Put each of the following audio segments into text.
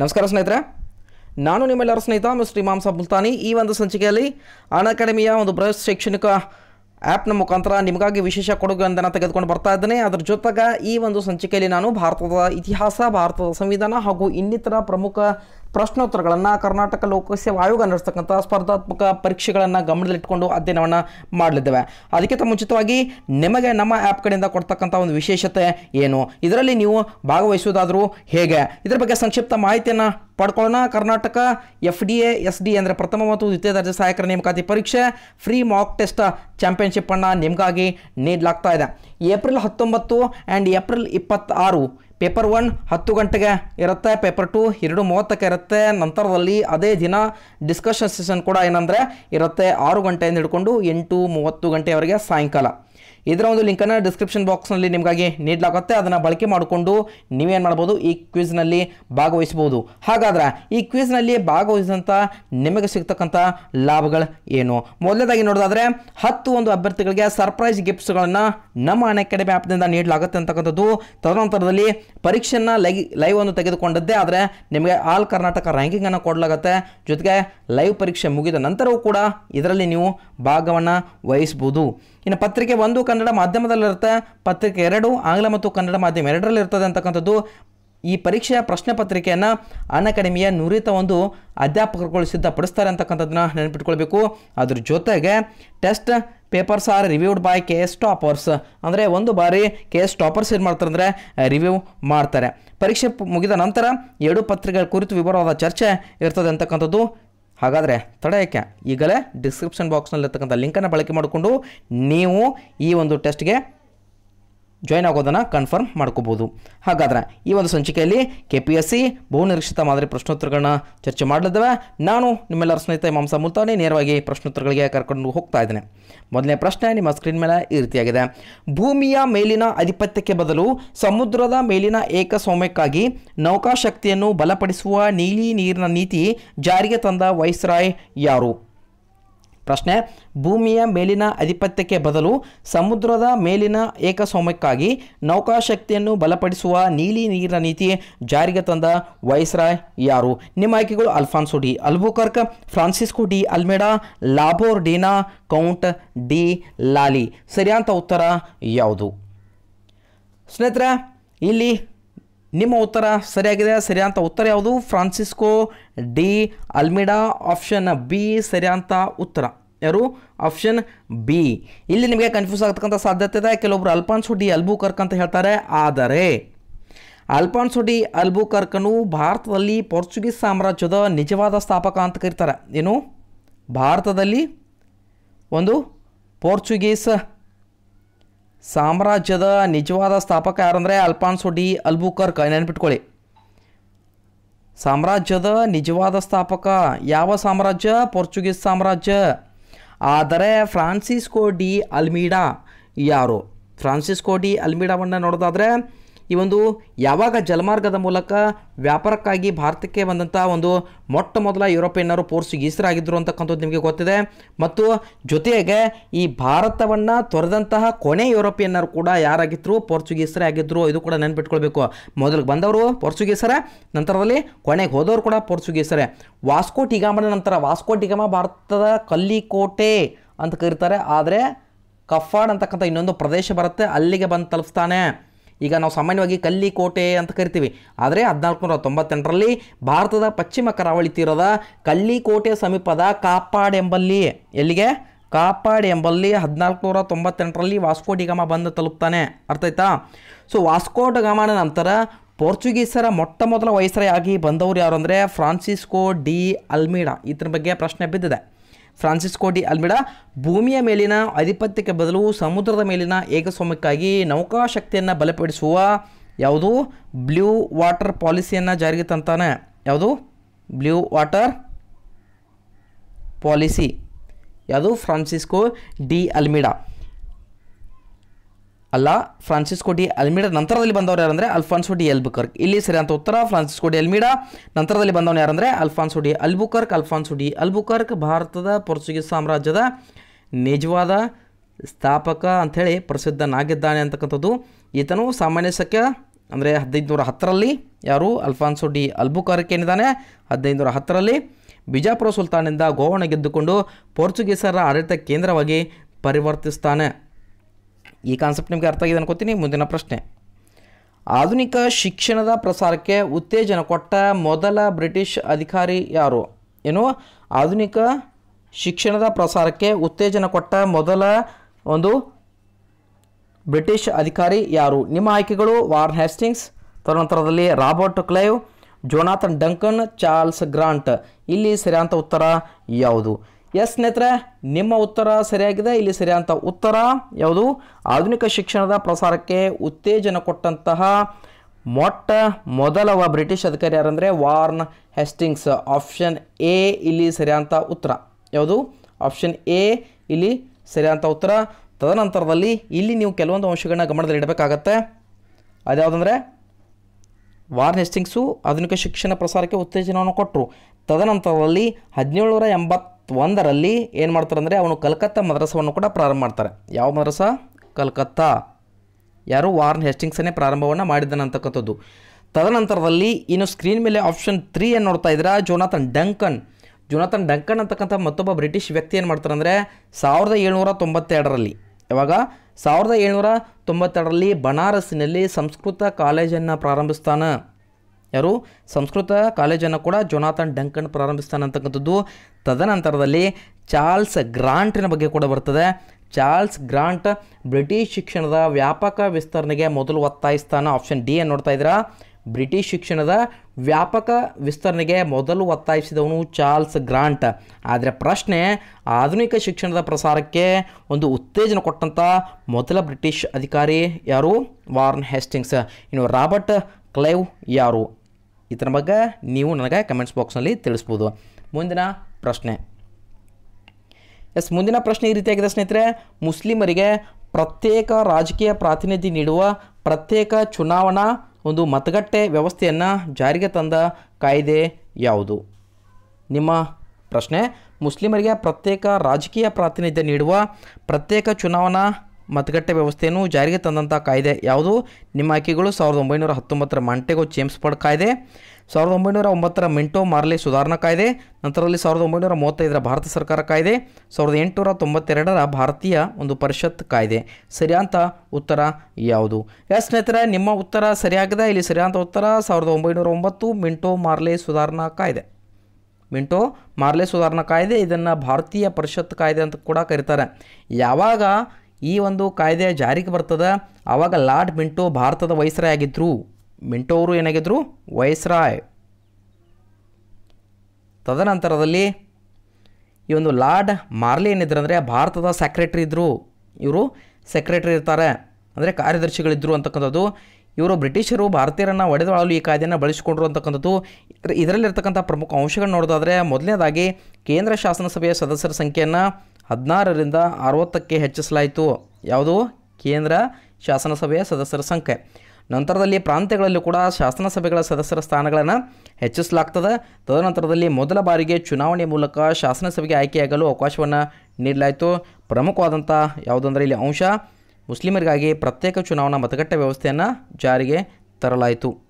ನಮಸ್ಕಾರ ಸ್ನೇಹಿತರೆ. ನಾನು ನಿಮ್ಮೆಲ್ಲರ ಸ್ನೇಹಿತ ಮಾಂಸ ಸಾಬ್ ಮುಲ್ತಾನಿ. ಈ ಒಂದು ಸಂಚಿಕೆಯಲ್ಲಿ ಅನ್ ಅಕಾಡೆಮಿಯ ಒಂದು ಬೃಹತ್ ಶೈಕ್ಷಣಿಕ ಆ್ಯಪ್ನ ಮುಖಾಂತರ ನಿಮಗಾಗಿ ವಿಶೇಷ ಕೊಡುಗೆಯೊಂದನ್ನು ತೆಗೆದುಕೊಂಡು ಬರ್ತಾ ಇದ್ದೇನೆ. ಅದರ ಜೊತೆಗೆ ಈ ಒಂದು ಸಂಚಿಕೆಯಲ್ಲಿ ನಾನು ಭಾರತದ ಇತಿಹಾಸ, ಭಾರತದ ಸಂವಿಧಾನ ಹಾಗೂ ಇನ್ನಿತರ ಪ್ರಮುಖ ಪ್ರಶ್ನೋತ್ತರಗಳನ್ನು ಕರ್ನಾಟಕ ಲೋಕಸೇವಾ ಆಯೋಗ ನಡೆಸ್ತಕ್ಕಂಥ ಸ್ಪರ್ಧಾತ್ಮಕ ಪರೀಕ್ಷೆಗಳನ್ನು ಗಮನದಲ್ಲಿಟ್ಟುಕೊಂಡು ಅಧ್ಯಯನವನ್ನು ಮಾಡಲಿದ್ದೇವೆ. ಅದಕ್ಕಿಂತ ಮುಂಚಿತವಾಗಿ ನಿಮಗೆ ನಮ್ಮ ಆ್ಯಪ್ ಕಡೆಯಿಂದ ಕೊಡ್ತಕ್ಕಂಥ ಒಂದು ವಿಶೇಷತೆ ಏನು? ಇದರಲ್ಲಿ ನೀವು ಭಾಗವಹಿಸುವುದಾದರೂ ಹೇಗೆ? ಇದರ ಬಗ್ಗೆ ಸಂಕ್ಷಿಪ್ತ ಮಾಹಿತಿಯನ್ನು ಪಡ್ಕೊಳ್ಳೋಣ. Karnataka F D A, S D ಅಂದರೆ ಪ್ರಥಮ ಮತ್ತು ದ್ವಿತೀಯ ದರ್ಜೆ ಸಹಾಯಕರ ನೇಮಕಾತಿ ಪರೀಕ್ಷೆ. ಫ್ರೀ ಮಾಕ್ ಟೆಸ್ಟ್ ಚಾಂಪಿಯನ್ಶಿಪ್ಪನ್ನು ನಿಮಗಾಗಿ ನೀಡಲಾಗ್ತಾ ಇದೆ. ಏಪ್ರಿಲ್ ಹತ್ತೊಂಬತ್ತು ಆ್ಯಂಡ್ ಏಪ್ರಿಲ್ ಇಪ್ಪತ್ತಾರು ಪೇಪರ್ ಒನ್ ಹತ್ತು ಗಂಟೆಗೆ ಇರುತ್ತೆ, ಪೇಪರ್ ಟು ಎರಡು ಮೂವತ್ತಕ್ಕೆ ಇರುತ್ತೆ. ನಂತರದಲ್ಲಿ ಅದೇ ದಿನ ಡಿಸ್ಕಷನ್ ಸೆಷನ್ ಕೂಡ ಏನಂದರೆ ಇರುತ್ತೆ, ಆರು ಗಂಟೆಯಿಂದ ಹಿಡ್ಕೊಂಡು ಎಂಟು ಮೂವತ್ತು ಗಂಟೆಯವರೆಗೆ ಸಾಯಂಕಾಲ. ಇದರ ಒಂದು ಲಿಂಕನ್ನು ಡಿಸ್ಕ್ರಿಪ್ಷನ್ ಬಾಕ್ಸ್ನಲ್ಲಿ ನಿಮಗಾಗಿ ನೀಡಲಾಗುತ್ತೆ. ಅದನ್ನು ಬಳಕೆ ಮಾಡಿಕೊಂಡು ನೀವೇನು ಮಾಡ್ಬೋದು, ಈ ಕ್ವಿಜ್ನಲ್ಲಿ ಭಾಗವಹಿಸ್ಬೋದು ಹಾಗಾದ್ರೆ ಈ ಕ್ವಿಜ್ನಲ್ಲಿ ಭಾಗವಹಿಸಿದಂಥ ನಿಮಗೆ ಸಿಗ್ತಕ್ಕಂಥ ಲಾಭಗಳು ಏನು? ಮೊದಲನೇದಾಗಿ ನೋಡೋದಾದರೆ, ಹತ್ತು ಒಂದು ಅಭ್ಯರ್ಥಿಗಳಿಗೆ ಸರ್ಪ್ರೈಸ್ ಗಿಫ್ಟ್ಸ್ಗಳನ್ನು ನಮ್ಮ ಅನ್ ಅಕಾಡೆಮಿ ಆ್ಯಪ್ನಿಂದ ನೀಡಲಾಗುತ್ತೆ ಅಂತಕ್ಕಂಥದ್ದು. ತದನಂತರದಲ್ಲಿ ಪರೀಕ್ಷೆಯನ್ನು ಲೈ ಲೈವ್ ಅನ್ನು ತೆಗೆದುಕೊಂಡದ್ದೇ ಆದರೆ ನಿಮಗೆ ಆಲ್ ಕರ್ನಾಟಕ ರ್ಯಾಂಕಿಂಗನ್ನು ಕೊಡಲಾಗುತ್ತೆ. ಜೊತೆಗೆ ಲೈವ್ ಪರೀಕ್ಷೆ ಮುಗಿದ ನಂತರವೂ ಕೂಡ ಇದರಲ್ಲಿ ನೀವು ಭಾಗವನ್ನು ವಹಿಸ್ಬೋದು ಇನ್ನು ಪತ್ರಿಕೆ ಒಂದು ಕನ್ನಡ ಮಾಧ್ಯಮದಲ್ಲಿರುತ್ತೆ, ಪತ್ರಿಕೆ ಎರಡು ಆಂಗ್ಲ ಮತ್ತು ಕನ್ನಡ ಮಾಧ್ಯಮ ಎರಡರಲ್ಲಿ ಇರ್ತದೆ ಅಂತಕ್ಕಂಥದ್ದು. ಈ ಪರೀಕ್ಷೆಯ ಪ್ರಶ್ನೆ ಪತ್ರಿಕೆಯನ್ನು ಅನ್ ಅಕಾಡೆಮಿಯ ನುರಿತ ಒಂದು ಅಧ್ಯಾಪಕರುಗಳು ಸಿದ್ಧಪಡಿಸ್ತಾರೆ ಅಂತಕ್ಕಂಥದ್ದನ್ನ ನೆನಪಿಟ್ಕೊಳ್ಬೇಕು. ಅದ್ರ ಜೊತೆಗೆ test papers are reviewed by K S toppers. ಅಂದರೆ ಒಂದು ಬಾರಿ ಕೆ ಎಸ್ ಟಾಪರ್ಸ್ ಏನು ಮಾಡ್ತಾರೆ ಅಂದರೆ, ರಿವ್ಯೂ ಮಾಡ್ತಾರೆ. ಪರೀಕ್ಷೆ ಮುಗಿದ ನಂತರ ಎರಡು ಪತ್ರಿಕೆಗಳ ಕುರಿತು ವಿವರವಾದ ಚರ್ಚೆ ಇರ್ತದೆ ಅಂತಕ್ಕಂಥದ್ದು. ಹಾಗಾದರೆ ತಡ ಯಾಕೆ ಈಗಲೇ ಡಿಸ್ಕ್ರಿಪ್ಷನ್ ಬಾಕ್ಸ್ನಲ್ಲಿರ್ತಕ್ಕಂಥ ಲಿಂಕನ್ನು ಬಳಕೆ ಮಾಡಿಕೊಂಡು ನೀವು ಈ ಒಂದು ಟೆಸ್ಟ್ಗೆ ಜಾಯ್ನ್ ಆಗೋದನ್ನು ಕನ್ಫರ್ಮ್ ಮಾಡ್ಕೋಬೋದು. ಹಾಗಾದರೆ ಈ ಒಂದು ಸಂಚಿಕೆಯಲ್ಲಿ ಕೆ ಪಿ ಎಸ್ ಸಿ ಬಹುನಿರೀಕ್ಷಿತ ಮಾದರಿ ಪ್ರಶ್ನೋತ್ತರಗಳನ್ನ ಚರ್ಚೆ ಮಾಡಲಿದ್ದೇವೆ. ನಾನು ನಿಮ್ಮೆಲ್ಲರ ಸ್ನೇಹಿತ ಮಾಂಸ ಮುಲ್ತಾನೆ, ನೇರವಾಗಿ ಪ್ರಶ್ನೋತ್ತರಗಳಿಗೆ ಕರ್ಕೊಂಡು ಹೋಗ್ತಾ ಇದ್ದೇನೆ. ಮೊದಲನೇ ಪ್ರಶ್ನೆ ನಿಮ್ಮ ಸ್ಕ್ರೀನ್ ಮೇಲೆ ಈ ರೀತಿಯಾಗಿದೆ. ಭೂಮಿಯ ಮೇಲಿನ ಅಧಿಪತ್ಯಕ್ಕೆ ಬದಲು ಸಮುದ್ರದ ಮೇಲಿನ ಏಕಸ್ವಾಮ್ಯಕ್ಕಾಗಿ ನೌಕಾಶಕ್ತಿಯನ್ನು ಬಲಪಡಿಸುವ ನೀಲಿ ನೀರಿನ ನೀತಿ ಜಾರಿಗೆ ತಂದ ವೈಸ್ರಾಯ್ ಯಾರು? ಪ್ರಶ್ನೆ, ಭೂಮಿಯ ಮೇಲಿನ ಅಧಿಪತ್ಯಕ್ಕೆ ಬದಲು ಸಮುದ್ರದ ಮೇಲಿನ ಏಕಸ್ವಾಮ್ಯಕ್ಕಾಗಿ ನೌಕಾಶಕ್ತಿಯನ್ನು ಬಲಪಡಿಸುವ ನೀಲಿ ನೀರಿನ ನೀತಿ ಜಾರಿಗೆ ತಂದ ವೈಸ್ರಾಯ್ ಯಾರು? ನಿಮ್ಮ ಆಯ್ಕೆಗಳು Alfonso de Albuquerque, Francisco de Almeida, Labourdonnais Count de Lally. ಸರಿಯಾದ ಉತ್ತರ ಯಾವುದು? ಸ್ನೇಹಿತರೆ, ಇಲ್ಲಿ ನಿಮ್ಮ ಉತ್ತರ ಸರಿಯಾಗಿದೆ ಸರಿಯಾದಂಥ ಉತ್ತರ ಯಾವುದು? Francisco de Almeida, option B ಸರಿಯಾದಂಥ ಉತ್ತರ. ಯಾರು? Option B. ಇಲ್ಲಿ ನಿಮಗೆ ಕನ್ಫ್ಯೂಸ್ ಆಗ್ತಕ್ಕಂಥ ಸಾಧ್ಯತೆ ಇದೆ. ಕೆಲವೊಬ್ರು ಅಲ್ಫಾನ್ಸೋ ಡಿ ಅಲ್ಬುಕರ್ಕ್ ಅಂತ ಹೇಳ್ತಾರೆ. ಆದರೆ, ಅಲ್ಫಾನ್ಸೋ ಡಿ ಅಲ್ಬುಕರ್ಕನು ಭಾರತದಲ್ಲಿ ಪೋರ್ಚುಗೀಸ್ ಸಾಮ್ರಾಜ್ಯದ ನಿಜವಾದ ಸ್ಥಾಪಕ ಅಂತ ಕರೀತಾರೆ. ಏನು? ಭಾರತದಲ್ಲಿ ಒಂದು ಪೋರ್ಚುಗೀಸ್ ಸಾಮ್ರಾಜ್ಯದ ನಿಜವಾದ ಸ್ಥಾಪಕ ಯಾರಂದರೆ ಅಲ್ಪಾನ್ಸೋ ಡಿ ಅಲ್ಬುಕರ್ಕ್ ನೆನಪಿಟ್ಕೊಳ್ಳಿ. ಸಾಮ್ರಾಜ್ಯದ ನಿಜವಾದ ಸ್ಥಾಪಕ ಯಾವ ಸಾಮ್ರಾಜ್ಯ? ಪೋರ್ಚುಗೀಸ್ ಸಾಮ್ರಾಜ್ಯ. ಆದರೆ ಫ್ರಾನ್ಸಿಸ್ಕೋ ಡಿ ಅಲ್ಮೀಡಾ ಯಾರು? ಫ್ರಾನ್ಸಿಸ್ಕೋ ಡಿ ಅಲ್ಮೀಡಾವನ್ನು ನೋಡೋದಾದರೆ ಈ ಒಂದು ಯಾವಾಗ ಜಲಮಾರ್ಗದ ಮೂಲಕ ವ್ಯಾಪಾರಕ್ಕಾಗಿ ಭಾರತಕ್ಕೆ ಬಂದಂಥ ಒಂದು ಮೊಟ್ಟ ಮೊದಲ ಯುರೋಪಿಯನ್ನರು ಪೋರ್ಚುಗೀಸರಾಗಿದ್ದರು ಅಂತಕ್ಕಂಥದ್ದು ನಿಮಗೆ ಗೊತ್ತಿದೆ. ಮತ್ತು ಜೊತೆಗೆ ಈ ಭಾರತವನ್ನು ತೊರೆದಂತಹ ಕೊನೆ ಯುರೋಪಿಯನ್ನರು ಕೂಡ ಯಾರಾಗಿದ್ದರು ಪೋರ್ಚುಗೀಸರೇ ಆಗಿದ್ದರು ಇದು ಕೂಡ ನೆನ್ಪಿಟ್ಕೊಳ್ಬೇಕು. ಮೊದಲಿಗೆ ಬಂದವರು ಪೋರ್ಚುಗೀಸರೇ, ನಂತರದಲ್ಲಿ ಕೊನೆಗೆ ಹೋದವರು ಕೂಡ ಪೋರ್ಚುಗೀಸರೇ. ವಾಸ್ಕೋ ಟಿಗಾಮನ ನಂತರ ವಾಸ್ಕೋ ಟಿಗಾಮ ಭಾರತದ ಕಲ್ಲಿಕೋಟೆ ಅಂತ ಕರೀತಾರೆ. ಆದರೆ ಕಫಾಡ್ ಅಂತಕ್ಕಂಥ ಇನ್ನೊಂದು ಪ್ರದೇಶ ಬರುತ್ತೆ. ಅಲ್ಲಿಗೆ ಬಂದು ತಲುಪಿಸ್ತಾನೆ. ಈಗ ನಾವು ಸಾಮಾನ್ಯವಾಗಿ ಕಲ್ಲಿಕೋಟೆ ಅಂತ ಕರಿತೀವಿ. ಆದರೆ ಹದಿನಾಲ್ಕುನೂರ ತೊಂಬತ್ತೆಂಟರಲ್ಲಿ ಭಾರತದ ಪಶ್ಚಿಮ ಕರಾವಳಿ ತೀರದ ಕಲ್ಲಿಕೋಟೆ ಸಮೀಪದ ಕಾಪಾಡ್ ಎಂಬಲ್ಲಿ ಎಲ್ಲಿಗೆ? ಕಾಪಾಡ್ ಎಂಬಲ್ಲಿ ಹದಿನಾಲ್ಕುನೂರ ತೊಂಬತ್ತೆಂಟರಲ್ಲಿ ವಾಸ್ಕೋಡಿಗಮ ಬಂದು ತಲುಪ್ತಾನೆ. ಅರ್ಥ ಆಯ್ತಾ? ಸೊ ವಾಸ್ಕೋಡ್ ಗಮನ ನಂತರ ಪೋರ್ಚುಗೀಸರ ಮೊಟ್ಟ ಮೊದಲ ವಯಸ್ಸರೆಯಾಗಿ ಬಂದವರು ಯಾರು ಅಂದರೆ ಫ್ರಾನ್ಸಿಸ್ಕೋ ಡಿ ಅಲ್ಮೀಡಾ. ಇದ್ರ ಬಗ್ಗೆ ಪ್ರಶ್ನೆ ಬಿದ್ದಿದೆ. ಫ್ರಾನ್ಸಿಸ್ಕೋ ಡಿ ಅಲ್ಮಿಡಾ, ಭೂಮಿಯ ಮೇಲಿನ ಆಧಿಪತ್ಯಕ್ಕೆ ಬದಲು ಸಮುದ್ರದ ಮೇಲಿನ ಏಕಸ್ವಾಮ್ಯಕ್ಕಾಗಿ ನೌಕಾಶಕ್ತಿಯನ್ನು ಬಲಪಡಿಸುವ ಯಾವುದು? ಬ್ಲೂ ವಾಟರ್ ಪಾಲಿಸಿಯನ್ನು ಜಾರಿಗೆ ತಂತಾನೆ. ಯಾವುದು? Blue water policy. ಯಾವುದು? Francisco de Almeida. ಅಲ್ಲ, ಫ್ರಾನ್ಸಿಸ್ಕೋ ಡಿ ಅಲ್ಮಿಡಾ ನಂತರದಲ್ಲಿ ಬಂದವರು ಯಾರಂದರೆ ಅಲ್ಫಾನ್ಸೋ ಡಿ ಎಲ್ಬುಕರ್ಕ್ ಇಲ್ಲಿ ಸರಿಯಾದ ಉತ್ತರ, ಫ್ರಾನ್ಸಿಸ್ಕೋ ಡಿ ಅಲ್ಮಿಡಾ ನಂತರದಲ್ಲಿ ಬಂದವನು ಯಾರಂದರೆ Alfonso de Albuquerque. Alfonso de Albuquerque ಭಾರತದ ಪೋರ್ಚುಗೀಸ್ ಸಾಮ್ರಾಜ್ಯದ ನಿಜವಾದ ಸ್ಥಾಪಕ ಅಂಥೇಳಿ ಪ್ರಸಿದ್ಧನಾಗಿದ್ದಾನೆ ಅಂತಕ್ಕಂಥದ್ದು. ಈತನು ಸಾಮಾನ್ಯ ಸಖ್ಯ, ಅಂದರೆ ಹದಿನೈದು ನೂರ ಹತ್ತರಲ್ಲಿ ಯಾರು? ಅಲ್ಫಾನ್ಸೋ ಡಿ ಅಲ್ಬುಕರ್ಕ್ ಏನಿದ್ದಾನೆ? ಹದಿನೈದು ನೂರ ಹತ್ತರಲ್ಲಿ ಬಿಜಾಪುರ ಸುಲ್ತಾನಿಂದ ಗೋವಾವನ್ನು ಗೆದ್ದುಕೊಂಡು ಪೋರ್ಚುಗೀಸರ ಆಡಳಿತ ಕೇಂದ್ರವಾಗಿ ಪರಿವರ್ತಿಸ್ತಾನೆ. ಈ ಕಾನ್ಸೆಪ್ಟ್ ನಿಮಗೆ ಅರ್ಥ ಆಗಿದೆ ಅನ್ಕೋತೀನಿ. ಮುಂದಿನ ಪ್ರಶ್ನೆ. ಆಧುನಿಕ ಶಿಕ್ಷಣದ ಪ್ರಸಾರಕ್ಕೆ ಉತ್ತೇಜನ ಕೊಟ್ಟ ಮೊದಲ ಬ್ರಿಟಿಷ್ ಅಧಿಕಾರಿ ಯಾರು? ಏನು? ಆಧುನಿಕ ಶಿಕ್ಷಣದ ಪ್ರಸಾರಕ್ಕೆ ಉತ್ತೇಜನ ಕೊಟ್ಟ ಮೊದಲ ಒಂದು ಬ್ರಿಟಿಷ್ ಅಧಿಕಾರಿ ಯಾರು? ನಿಮ್ಮ ಆಯ್ಕೆಗಳು ವಾರ್ನ್ ಹ್ಯಾಸ್ಟಿಂಗ್ಸ್ ತದನಂತರದಲ್ಲಿ Robert Clive, Jonathan Duncan, Charles Grant. ಇಲ್ಲಿ ಸರಿಯಾದ ಉತ್ತರ ಯಾವುದು? ಎಸ್ ಸ್ನೇಹಿತರೆ, ನಿಮ್ಮ ಉತ್ತರ ಸರಿಯಾಗಿದೆ, ಇಲ್ಲಿ ಸರಿಯಾದಂಥ ಉತ್ತರ ಯಾವುದು? ಆಧುನಿಕ ಶಿಕ್ಷಣದ ಪ್ರಸಾರಕ್ಕೆ ಉತ್ತೇಜನ ಕೊಟ್ಟಂತಹ ಮೊಟ್ಟ ಮೊದಲವ ಬ್ರಿಟಿಷ್ ಅಧಿಕಾರಿ ಯಾರಂದರೆ ವಾರ್ನ್ ಹೆಸ್ಟಿಂಗ್ಸ್. ಆಪ್ಷನ್ ಎ ಇಲ್ಲಿ ಸರಿಯಾದಂಥ ಉತ್ತರ. ಯಾವುದು? ಆಪ್ಷನ್ ಎ ಇಲ್ಲಿ ಸರಿಯಾದಂಥ ಉತ್ತರ. ತದನಂತರದಲ್ಲಿ ಇಲ್ಲಿ ನೀವು ಕೆಲವೊಂದು ಅಂಶಗಳನ್ನ ಗಮನದಲ್ಲಿ ಇಡಬೇಕಾಗತ್ತೆ. ಅದ್ಯಾವುದಂದರೆ? ವಾರ್ನ್ ಹೆಸ್ಟಿಂಗ್ಸು ಆಧುನಿಕ ಶಿಕ್ಷಣ ಪ್ರಸಾರಕ್ಕೆ ಉತ್ತೇಜನವನ್ನು ಕೊಟ್ಟರು ತದನಂತರದಲ್ಲಿ ಹದಿನೇಳುನೂರ ಎಂಬತ್ತೊಂದರಲ್ಲಿ ಏನು ಮಾಡ್ತಾರೆ ಅಂದರೆ ಅವನು ಕಲ್ಕತ್ತಾ ಮದ್ರಸವನ್ನು ಕೂಡ ಪ್ರಾರಂಭ ಮಾಡ್ತಾರೆ. ಯಾವ ಮದ್ರಸ? ಕಲ್ಕತ್ತಾ. ಯಾರು? ವಾರ್ನ್ ಹೆಸ್ಟಿಂಗ್ಸನ್ನೇ ಪ್ರಾರಂಭವನ್ನು ಮಾಡಿದ್ದಾನೆ ಅಂತಕ್ಕಂಥದ್ದು. ತದನಂತರದಲ್ಲಿ ಇನ್ನು ಸ್ಕ್ರೀನ್ ಮೇಲೆ ಆಪ್ಷನ್ ತ್ರೀ ಏನು ನೋಡ್ತಾ ಇದ್ದೀರಾ? ಜೋನಾಥನ್ ಡಂಕನ್ ಜೋನಾಥನ್ ಡಂಕನ್ ಅಂತಕ್ಕಂಥ ಮತ್ತೊಬ್ಬ ಬ್ರಿಟಿಷ್ ವ್ಯಕ್ತಿ ಏನು ಮಾಡ್ತಾರೆ ಅಂದರೆ ಸಾವಿರದ ಏಳ್ನೂರ ತೊಂಬತ್ತೆರಡರಲ್ಲಿ, ಯಾವಾಗ? ಸಾವಿರದ ಏಳ್ನೂರ ತೊಂಬತ್ತೆರಡರಲ್ಲಿ ಬನಾರಸ್ಸಿನಲ್ಲಿ ಸಂಸ್ಕೃತ ಕಾಲೇಜನ್ನು ಪ್ರಾರಂಭಿಸ್ತಾನೆ. ಯಾರು? ಸಂಸ್ಕೃತ ಕಾಲೇಜನ್ನು ಕೂಡ ಜೊನಾಥನ್ ಡಂಕನ್ ಪ್ರಾರಂಭಿಸ್ತಾನೆ ಅಂತಕ್ಕಂಥದ್ದು. ತದನಂತರದಲ್ಲಿ ಚಾರ್ಲ್ಸ್ ಗ್ರಾಂಟಿನ ಬಗ್ಗೆ ಕೂಡ ಬರ್ತದೆ. ಚಾರ್ಲ್ಸ್ ಗ್ರಾಂಟ್ ಬ್ರಿಟಿಷ್ ಶಿಕ್ಷಣದ ವ್ಯಾಪಕ ವಿಸ್ತರಣೆಗೆ ಮೊದಲು ಒತ್ತಾಯಿಸ್ತಾನ. ಆಪ್ಷನ್ ಡಿ ಏನು ನೋಡ್ತಾ ಇದ್ದೀರಾ? ಬ್ರಿಟಿಷ್ ಶಿಕ್ಷಣದ ವ್ಯಾಪಕ ವಿಸ್ತರಣೆಗೆ ಮೊದಲು ಒತ್ತಾಯಿಸಿದವನು ಚಾರ್ಲ್ಸ್ ಗ್ರಾಂಟ್. ಆದರೆ ಪ್ರಶ್ನೆ, ಆಧುನಿಕ ಶಿಕ್ಷಣದ ಪ್ರಸಾರಕ್ಕೆ ಒಂದು ಉತ್ತೇಜನ ಕೊಟ್ಟಂಥ ಮೊದಲ ಬ್ರಿಟಿಷ್ ಅಧಿಕಾರಿ ಯಾರು? Warren Hastings. ಇನ್ನು ರಾಬರ್ಟ್ ಕ್ಲೈವ್ ಯಾರು? ಇದರ ಬಗ್ಗೆ ನೀವು ನನಗೆ ಕಮೆಂಟ್ಸ್ ಬಾಕ್ಸ್ನಲ್ಲಿ ತಿಳಿಸ್ಬೋದು. ಮುಂದಿನ ಪ್ರಶ್ನೆ. ಎಸ್, ಮುಂದಿನ ಪ್ರಶ್ನೆ ಈ ರೀತಿಯಾಗಿದೆ ಸ್ನೇಹಿತರೆ. ಮುಸ್ಲಿಮರಿಗೆ ಪ್ರತ್ಯೇಕ ರಾಜಕೀಯ ಪ್ರಾತಿನಿಧ್ಯ ನೀಡುವ ಪ್ರತ್ಯೇಕ ಚುನಾವಣಾ ಒಂದು ಮತಗಟ್ಟೆ ವ್ಯವಸ್ಥೆಯನ್ನು ಜಾರಿಗೆ ತಂದ ಕಾಯ್ದೆ ಯಾವುದು? ನಿಮ್ಮ ಪ್ರಶ್ನೆ. ಮುಸ್ಲಿಮರಿಗೆ ಪ್ರತ್ಯೇಕ ರಾಜಕೀಯ ಪ್ರಾತಿನಿಧ್ಯ ನೀಡುವ ಪ್ರತ್ಯೇಕ ಚುನಾವಣಾ ಮತಗಟ್ಟೆ ವ್ಯವಸ್ಥೆಯನ್ನು ಜಾರಿಗೆ ತಂದಂಥ ಕಾಯ್ದೆ ಯಾವುದು? ನಿಮ್ಮ ಆಯ್ಕೆಗಳು ಸಾವಿರದ ಒಂಬೈನೂರ ಹತ್ತೊಂಬತ್ತರ ಮಾಂಟೆಗೋ ಪಡ್ ಕಾಯ್ದೆ. ಸಾವಿರದ ಒಂಬೈನೂರ ಒಂಬತ್ತರ ಮಿಂಟೋ ಮಾರ್ಲೆ ಸುಧಾರಣಾ ಕಾಯ್ದೆ. ನಂತರದಲ್ಲಿ ಸಾವಿರದ ಒಂಬೈನೂರ ಮೂವತ್ತೈದರ ಭಾರತ ಸರ್ಕಾರ ಕಾಯ್ದೆ. ಸಾವಿರದ ಎಂಟುನೂರ ತೊಂಬತ್ತೆರಡರ ಭಾರತೀಯ ಒಂದು ಪರಿಷತ್ ಕಾಯ್ದೆ. ಸರಿಯಾದ ಉತ್ತರ ಯಾವುದು? ಎಸ್ ಸ್ನೇಹಿತರೆ, ನಿಮ್ಮ ಉತ್ತರ ಸರಿಯಾಗಿದೆ? ಇಲ್ಲಿ ಸರಿಯಾದ ಉತ್ತರ ಸಾವಿರದ ಒಂಬೈನೂರ ಒಂಬತ್ತು ಮಿಂಟೋ ಮಾರ್ಲೆ ಸುಧಾರಣಾ ಕಾಯ್ದೆ. ಮಿಂಟೋ ಮಾರ್ಲೆ ಸುಧಾರಣಾ ಕಾಯ್ದೆ ಇದನ್ನು ಭಾರತೀಯ ಪರಿಷತ್ ಕಾಯ್ದೆ ಅಂತ ಕೂಡ ಕರೀತಾರೆ. ಯಾವಾಗ ಈ ಒಂದು ಕಾಯ್ದೆ ಜಾರಿಗೆ ಬರ್ತದೆ. ಆವಾಗ ಲಾರ್ಡ್ ಮಿಂಟೋ ಭಾರತದ ವೈಸ್ರಾಯ್ ಆಗಿದ್ದರು ಮಿಂಟೋ ಅವರು ಏನಾಗಿದ್ದರು ವೈಸ್ರಾಯ್. ತದನಂತರದಲ್ಲಿ ಈ ಒಂದು ಲಾರ್ಡ್ ಮಾರ್ಲಿ ಏನಿದ್ರು ಅಂದರೆ ಭಾರತದ ಸೆಕ್ರೆಟ್ರಿ ಇದ್ದರು ಇವರು ಸೆಕ್ರೆಟ್ರಿ ಇರ್ತಾರೆ. ಅಂದರೆ ಕಾರ್ಯದರ್ಶಿಗಳಿದ್ದರು ಅಂತಕ್ಕಂಥದ್ದು. ಇವರು ಬ್ರಿಟಿಷರು ಭಾರತೀಯರನ್ನು ಒಡೆದಾಳಲು ಈ ಕಾಯ್ದೆಯನ್ನು ಬಳಸಿಕೊಂಡ್ರು ಅಂತಕ್ಕಂಥದ್ದು. ಇದ್ರ- ಇದರಲ್ಲಿರ್ತಕ್ಕಂಥ ಪ್ರಮುಖ ಅಂಶಗಳನ್ನ ನೋಡೋದಾದರೆ ಮೊದಲನೇದಾಗಿ ಕೇಂದ್ರ ಶಾಸನಸಭೆಯ ಸದಸ್ಯರ ಸಂಖ್ಯೆಯನ್ನು ಹದಿನಾರರಿಂದ ಅರವತ್ತಕ್ಕೆ ಹೆಚ್ಚಿಸಲಾಯಿತು. ಯಾವುದು? ಕೇಂದ್ರ ಶಾಸನಸಭೆಯ ಸದಸ್ಯರ ಸಂಖ್ಯೆ. ನಂತರದಲ್ಲಿ ಪ್ರಾಂತ್ಯಗಳಲ್ಲೂ ಕೂಡ ಶಾಸನಸಭೆಗಳ ಸದಸ್ಯರ ಸ್ಥಾನಗಳನ್ನು ಹೆಚ್ಚಿಸಲಾಗ್ತದೆ. ತದನಂತರದಲ್ಲಿ ಮೊದಲ ಬಾರಿಗೆ ಚುನಾವಣೆ ಮೂಲಕ ಶಾಸನಸಭೆಗೆ ಆಯ್ಕೆಯಾಗಲು ಅವಕಾಶವನ್ನು ನೀಡಲಾಯಿತು. ಪ್ರಮುಖವಾದಂಥ ಯಾವುದಂದರೆ ಇಲ್ಲಿ ಅಂಶ, ಮುಸ್ಲಿಮರಿಗಾಗಿ ಪ್ರತ್ಯೇಕ ಚುನಾವಣಾ ಮತಗಟ್ಟೆ ವ್ಯವಸ್ಥೆಯನ್ನು ಜಾರಿಗೆ ತರಲಾಯಿತು.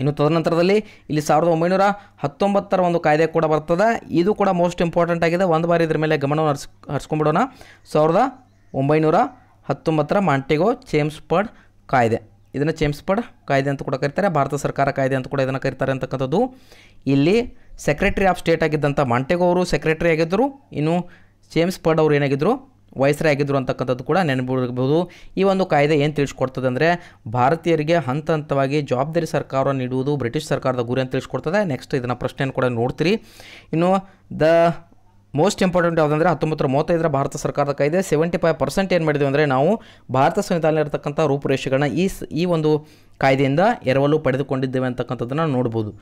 ಇನ್ನು ತದನಂತರದಲ್ಲಿ ಇಲ್ಲಿ ಸಾವಿರದ ಒಂಬೈನೂರ ಹತ್ತೊಂಬತ್ತರ ಒಂದು ಕಾಯ್ದೆ ಕೂಡ ಬರ್ತದೆ. ಇದು ಕೂಡ ಮೋಸ್ಟ್ ಇಂಪಾರ್ಟೆಂಟ್ ಆಗಿದೆ. ಒಂದು ಬಾರಿ ಇದ್ರ ಮೇಲೆ ಗಮನವನ್ನು ಹರಿಸ್ ಹರ್ಸ್ಕೊಂಡ್ಬಿಡೋಣ ಸಾವಿರದ ಒಂಬೈನೂರ ಹತ್ತೊಂಬತ್ತರ ಮಾಂಟೆಗೋ ಚೇಮ್ಸ್ ಪಡ್ ಕಾಯ್ದೆ. ಇದನ್ನು ಚೇಮ್ಸ್ ಪಡ್ ಕಾಯ್ದೆ ಅಂತ ಕೂಡ ಕರೀತಾರೆ. ಭಾರತ ಸರ್ಕಾರ ಕಾಯ್ದೆ ಅಂತ ಕೂಡ ಇದನ್ನು ಕರೀತಾರೆ ಅಂತಕ್ಕಂಥದ್ದು. ಇಲ್ಲಿ ಸೆಕ್ರೆಟರಿ ಆಫ್ ಸ್ಟೇಟ್ ಆಗಿದ್ದಂಥ ಮಾಂಟೆಗೋ ಅವರು ಸೆಕ್ರೆಟರಿ ಆಗಿದ್ದರು. ಇನ್ನು ಚೇಮ್ಸ್ಪರ್ಡ್ ಪಡ್ ಅವರು ಏನಾಗಿದ್ದರು? ವಯಸ್ಸರೇ ಆಗಿದ್ದರು ಅಂತಕ್ಕಂಥದ್ದು ಕೂಡ ನೆನಪಿಡ್ಬೋದು. ಈ ಒಂದು ಕಾಯ್ದೆ ಏನು ತಿಳಿಸ್ಕೊಡ್ತದೆ ಅಂದರೆ, ಭಾರತೀಯರಿಗೆ ಹಂತ ಹಂತವಾಗಿ ಜವಾಬ್ದಾರಿ ಸರ್ಕಾರ ನೀಡುವುದು ಬ್ರಿಟಿಷ್ ಸರ್ಕಾರದ ಗುರಿ ಅಂತ ತಿಳಿಸ್ಕೊಡ್ತದೆ. ನೆಕ್ಸ್ಟ್ ಇದನ್ನು ಪ್ರಶ್ನೆಯನ್ನು ಕೂಡ ನೋಡ್ತೀರಿ. ಇನ್ನು, ದ ಮೋಸ್ಟ್ ಇಂಪಾರ್ಟೆಂಟ್ ಯಾವುದಂದರೆ ಹತ್ತೊಂಬತ್ತರ ಮೂವತ್ತೈದರ ಭಾರತ ಸರ್ಕಾರದ ಕಾಯ್ದೆ ಸೆವೆಂಟಿ ಫೈವ್ ಪರ್ಸೆಂಟ್ ಏನು ಮಾಡಿದ್ವಿ ಅಂದರೆ, ನಾವು ಭಾರತ ಸಂವಿಧಾನ ಇರತಕ್ಕಂಥ ರೂಪುರೇಷೆಗಳನ್ನ ಈ ಈ ಒಂದು ಕಾಯ್ದೆಯಿಂದ ಎರವಲು ಪಡೆದುಕೊಂಡಿದ್ದೇವೆ ಅಂತಕ್ಕಂಥದ್ದನ್ನು ನೋಡ್ಬೋದು.